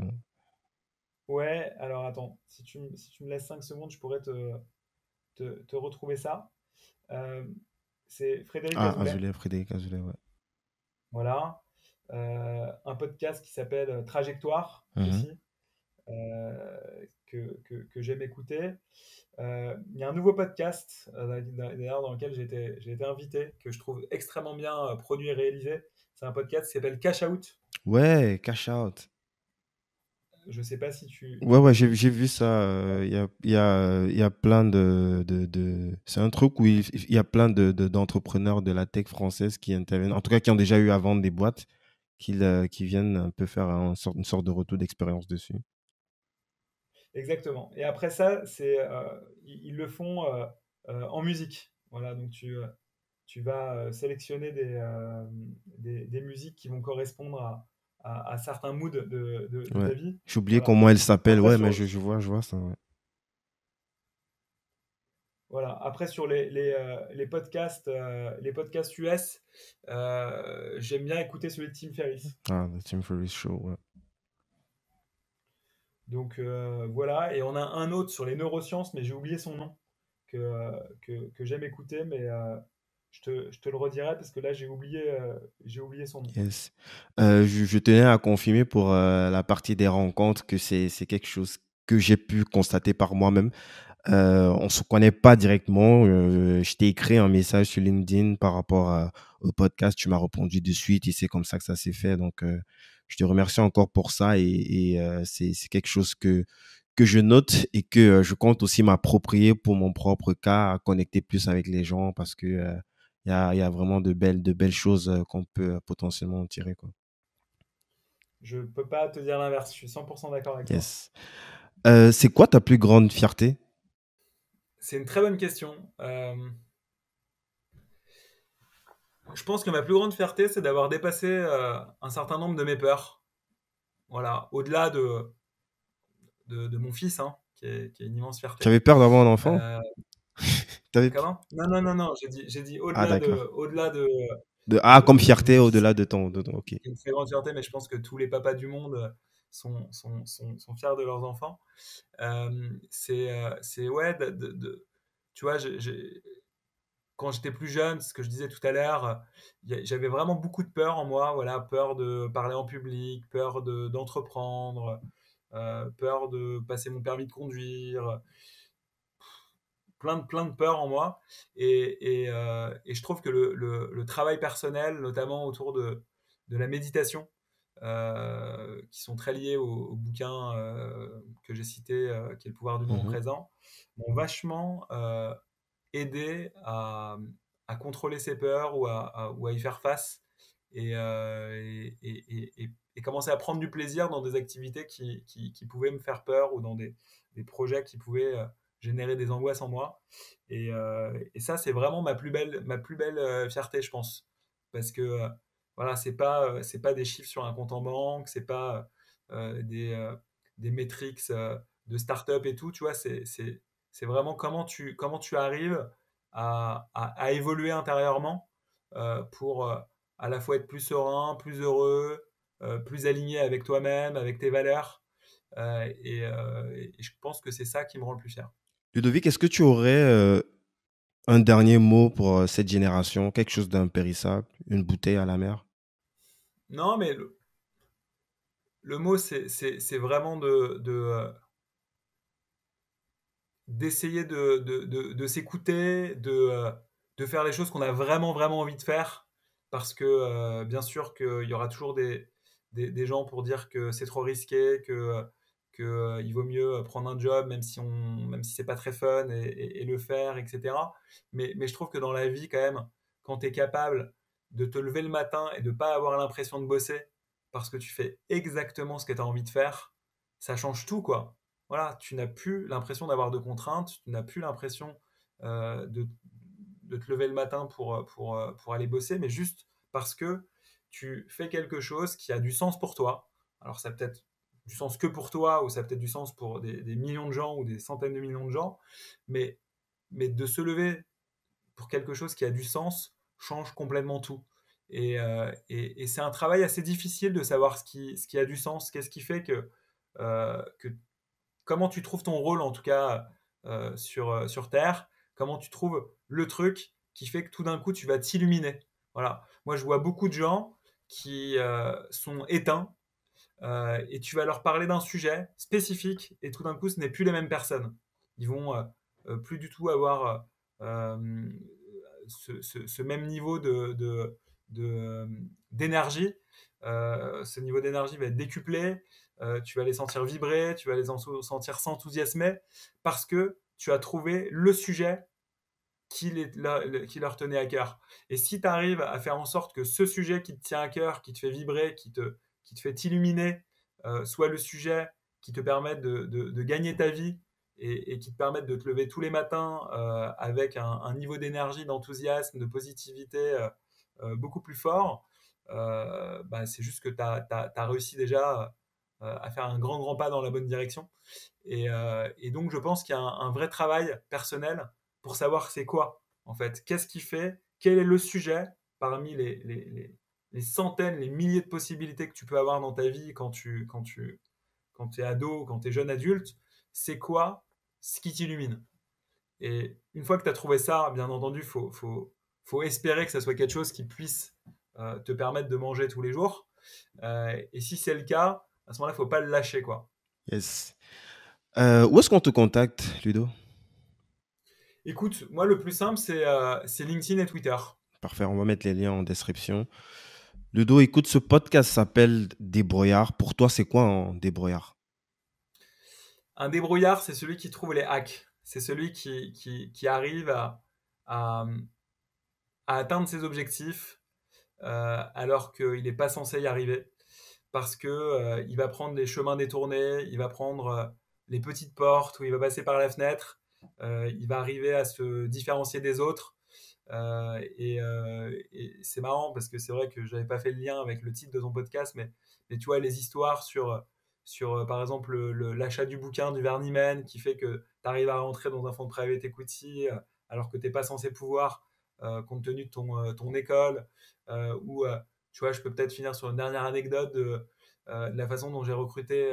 Ouais, alors attends, si tu, si tu me laisses 5 secondes, je pourrais te, te, te retrouver ça. c'est Frédéric Ah, Azoulay, Frédéric Azoulay, ouais. Voilà. Euh, un podcast qui s'appelle euh, Trajectoire aussi, euh, que, que, j'aime écouter. Il y a un nouveau podcast d'ailleurs dans lequel j'ai été, j'ai été invité, que je trouve extrêmement bien produit et réalisé. C'est un podcast qui s'appelle Cash Out. Ouais, Cash Out. Je sais pas si tu. Ouais, ouais, j'ai, vu ça. Il y, a, y, a, y a plein de. de, de... C'est un truc où il, y a plein de, d'entrepreneurs de la tech française qui interviennent, en tout cas qui ont déjà eu à vendre des boîtes euh, qui viennent un peu faire une sorte de retour d'expérience dessus. Exactement. Et après ça, c'est euh, ils, le font euh, en musique. Voilà, donc tu, tu vas sélectionner des, des, musiques qui vont correspondre à, à, certains moods de, de, ta vie. J'ai oublié comment elle s'appelle, ouais, mais je, je, vois, je vois ça. Voilà. Après, sur les, les, euh, les podcasts, euh, les podcasts US, euh, j'aime bien écouter celui de Tim Ferriss. Ah, le Tim Ferriss Show, ouais. Donc voilà, et on a un autre sur les neurosciences, mais j'ai oublié son nom, que, que j'aime écouter, mais je te, je, te, le redirai parce que là j'ai oublié, son nom. Yes. Je, tenais à confirmer pour la partie des rencontres que c'est quelque chose que j'ai pu constater par moi-même. Euh, on se connaît pas directement. Euh, je t'ai écrit un message sur LinkedIn par rapport au podcast. Tu m'as répondu de suite et c'est comme ça que ça s'est fait. Donc, euh, je te remercie encore pour ça et, et euh, c'est quelque chose que que je note et que euh, je compte aussi m'approprier pour mon propre cas, à connecter plus avec les gens parce que il y, a, y, a, vraiment de belles, de belles choses qu'on peut potentiellement en tirer. Quoi. Je peux pas te dire l'inverse, je suis 100% d'accord avec yes. toi. Euh, c'est quoi ta plus grande fierté? C'est une très bonne question. Euh... Je pense que ma plus grande fierté, c'est d'avoir dépassé euh, un certain nombre de mes peurs. Voilà, au-delà de, de, de, mon fils, hein, qui, est, qui, est, une immense fierté. Tu avais peur d'avoir un enfant? Euh... Comment? Non, non, non, non, j'ai dit, dit au-delà ah, de, au-delà de, de, ah, comme fierté au-delà de ton. De ton ok. Une très grande fierté, mais je pense que tous les papas du monde sont, sont, sont, sont fiers de leurs enfants. Euh, c'est, c'est ouais, de, de, tu vois, j'ai quand j'étais plus jeune, ce que je disais tout à l'heure, j'avais vraiment beaucoup de peur en moi, voilà, peur de parler en public, peur de, d'entreprendre, euh, peur de passer mon permis de conduire, plein de, plein de peurs en moi. Et, et, euh, et je trouve que le, le, le, travail personnel, notamment autour de, de la méditation, euh, qui sont très liés au, au bouquin euh, que j'ai cité, qui est Le pouvoir du moment mmh présent, m'ont vachement aider à, contrôler ses peurs ou à, y faire face et, euh, et, et, et, commencer à prendre du plaisir dans des activités qui, pouvaient me faire peur ou dans des, projets qui pouvaient euh, générer des angoisses en moi. Et, euh, ça, c'est vraiment ma plus belle, ma plus belle euh, fierté, je pense. Parce que euh, voilà, c'est pas, c'est pas des chiffres sur un compte en banque, c'est pas des, des métriques de start-up et tout, tu vois, c'est c'est vraiment comment tu, comment tu arrives à, à, évoluer intérieurement euh, pour euh, à la fois être plus serein, plus heureux, euh, plus aligné avec toi-même, avec tes valeurs. Et, et, je pense que c'est ça qui me rend le plus fier. Ludovic, est-ce que tu aurais un dernier mot pour cette génération, quelque chose d'impérissable, une bouteille à la mer? Non, mais le, le mot, c'est vraiment de, de d'essayer de, de, de, s'écouter, de, de faire les choses qu'on a vraiment, vraiment envie de faire. Parce que, euh, bien sûr, qu'il y aura toujours des, des, gens pour dire que c'est trop risqué, que qu'il euh, vaut mieux prendre un job, même si, on, même si c'est pas très fun, et, et, et, le faire, etc. Mais, mais je trouve que dans la vie, quand même, quand tu es capable de te lever le matin et de pas avoir l'impression de bosser parce que tu fais exactement ce que tu as envie de faire, ça change tout, quoi voilà, tu n'as plus l'impression d'avoir de contraintes, tu n'as plus l'impression euh, de, de, te lever le matin pour, pour, pour aller bosser, mais juste parce que tu fais quelque chose qui a du sens pour toi. Alors ça peut-être du sens que pour toi, ou ça peut-être du sens pour des, des, millions de gens ou des centaines de millions de gens, mais, mais de se lever pour quelque chose qui a du sens change complètement tout. Et, euh, et, c'est un travail assez difficile de savoir ce qui, ce qui a du sens, qu'est-ce qui fait que, euh, que comment tu trouves ton rôle, en tout cas, euh, sur, euh, sur Terre, comment tu trouves le truc qui fait que tout d'un coup, tu vas t'illuminer? Voilà. Moi, je vois beaucoup de gens qui euh, sont éteints et tu vas leur parler d'un sujet spécifique et tout d'un coup, ce n'est plus les mêmes personnes. Ils vont plus du tout avoir ce, même niveau d'énergie. ce niveau d'énergie va être décuplé. Euh, tu vas les sentir vibrer, tu vas les sentir s'enthousiasmer parce que tu as trouvé le sujet qui, les, qui, leur tenait à cœur. Et si tu arrives à faire en sorte que ce sujet qui te tient à cœur, qui te fait vibrer, qui te, qui te fait t'illuminer, euh, soit le sujet qui te permette de, de, gagner ta vie et, qui te permette de te lever tous les matins euh, avec un, niveau d'énergie, d'enthousiasme, de positivité beaucoup plus fort, bah, c'est juste que tu as, as, réussi déjà à faire un grand, grand pas dans la bonne direction. Et, euh, donc, je pense qu'il y a un, vrai travail personnel pour savoir c'est quoi, en fait. Qu'est-ce qui fait Quel est le sujet parmi les, centaines, les milliers de possibilités que tu peux avoir dans ta vie quand tu, quand tu quand es ado, quand tu es jeune adulte? C'est quoi ce qui t'illumine? Et une fois que tu as trouvé ça, bien entendu, il faut, faut, faut espérer que ça soit quelque chose qui puisse euh, te permettre de manger tous les jours. Euh, et si c'est le cas, à ce moment-là, il ne faut pas le lâcher. Quoi. Yes. Euh, où est-ce qu'on te contacte, Ludo? Écoute, moi, le plus simple, c'est euh, c'est LinkedIn et Twitter. Parfait, on va mettre les liens en description. Ludo, écoute, ce podcast s'appelle Débrouillard. Pour toi, c'est quoi un débrouillard? Un débrouillard, c'est celui qui trouve les hacks. C'est celui qui, qui, qui arrive à, à, à atteindre ses objectifs euh, alors qu'il n'est pas censé y arriver. Parce que euh, il va prendre les chemins détournés, il va prendre euh, les petites portes où il va passer par la fenêtre, il va arriver à se différencier des autres. et, c'est marrant parce que c'est vrai que j'avais pas fait le lien avec le titre de ton podcast, mais, mais tu vois les histoires sur sur par exemple l'achat du bouquin du Verniman qui fait que tu arrives à rentrer dans un fonds de private equity alors que tu n'es pas censé pouvoir euh, compte tenu de ton, euh, ton école, euh, ou tu vois, je peux peut-être finir sur une dernière anecdote de, la façon dont j'ai recruté.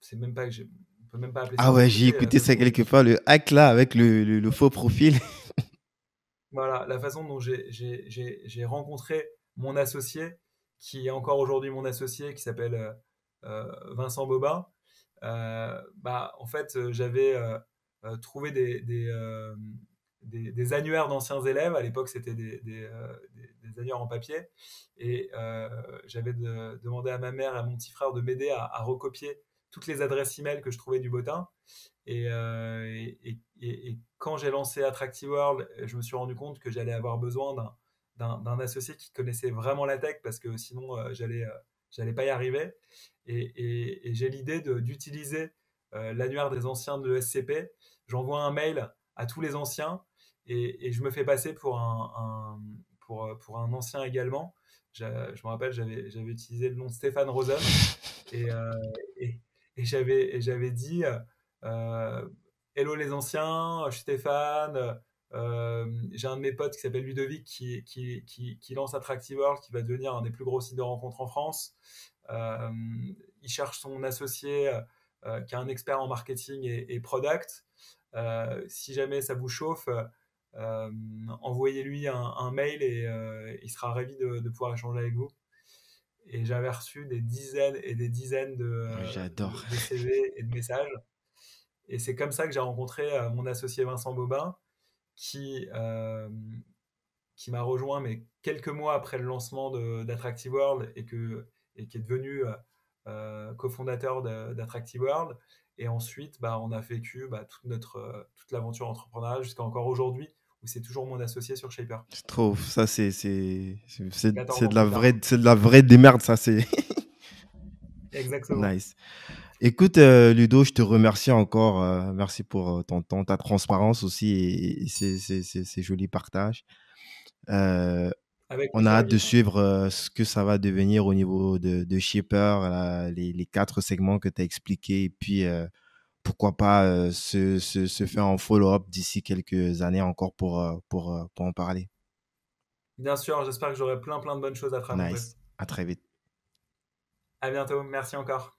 c'est même pas que j'ai on peut même pas appeler ah ouais, j'ai écouté ça quelque part, le hack là avec le, le, faux profil. voilà, la façon dont j'ai rencontré mon associé, qui est encore aujourd'hui mon associé, qui s'appelle Vincent Bobin. bah, en fait, j'avais trouvé des, des, des, annuaires d'anciens élèves. À l'époque, c'était des, euh, annuaires en papier. Et euh, j'avais demandé à ma mère et à mon petit frère de m'aider à, recopier toutes les adresses email que je trouvais du botin. Euh, et, quand j'ai lancé Attractive World, je me suis rendu compte que j'allais avoir besoin d'un associé qui connaissait vraiment la tech parce que sinon, j'allais j'allais pas y arriver. Et, j'ai l'idée d'utiliser l'annuaire des anciens de SCP. J'envoie un mail à tous les anciens et, je me fais passer pour un, pour, pour, un ancien également. Je, me rappelle, j'avais utilisé le nom Stéphane Rosen et, euh, et, et j'avais dit euh, Hello les anciens, je suis Stéphane. Euh, j'ai un de mes potes qui s'appelle Ludovic qui, qui, qui, qui, lance Attractive World, qui va devenir un des plus gros sites de rencontres en France. il cherche son associé qui est un expert en marketing et, product. si jamais ça vous chauffe, envoyez-lui un, mail et euh, il sera ravi de, pouvoir échanger avec vous. Et j'avais reçu des dizaines et des dizaines de, de, CV et de messages. Et c'est comme ça que j'ai rencontré euh, mon associé Vincent Bobin, qui, qui m'a rejoint mais quelques mois après le lancement d'Attractive World et, que, et qui est devenu cofondateur d'Attractive World. Et ensuite, bah, on a vécu bah, toute notre toute l'aventure entrepreneuriale jusqu'à encore aujourd'hui c'est toujours mon associé sur Shaper. Je trouve ça c'est c'est c'est de la vraie c'est de la vraie démerde ça c'est. Exactement. Nice. Écoute euh, Ludo, je te remercie encore. Euh, merci pour euh, ton temps, ta transparence aussi et, et ces, jolis partages. on a hâte de suivre ce que ça va devenir au niveau de, de Shaper, les, les, quatre segments que tu as expliqués et puis pourquoi pas euh, se, se, faire un follow-up d'ici quelques années encore pour, euh, pour, euh, pour en parler. Bien sûr, j'espère que j'aurai plein plein de bonnes choses à travers. Nice. À très vite. À bientôt. Merci encore.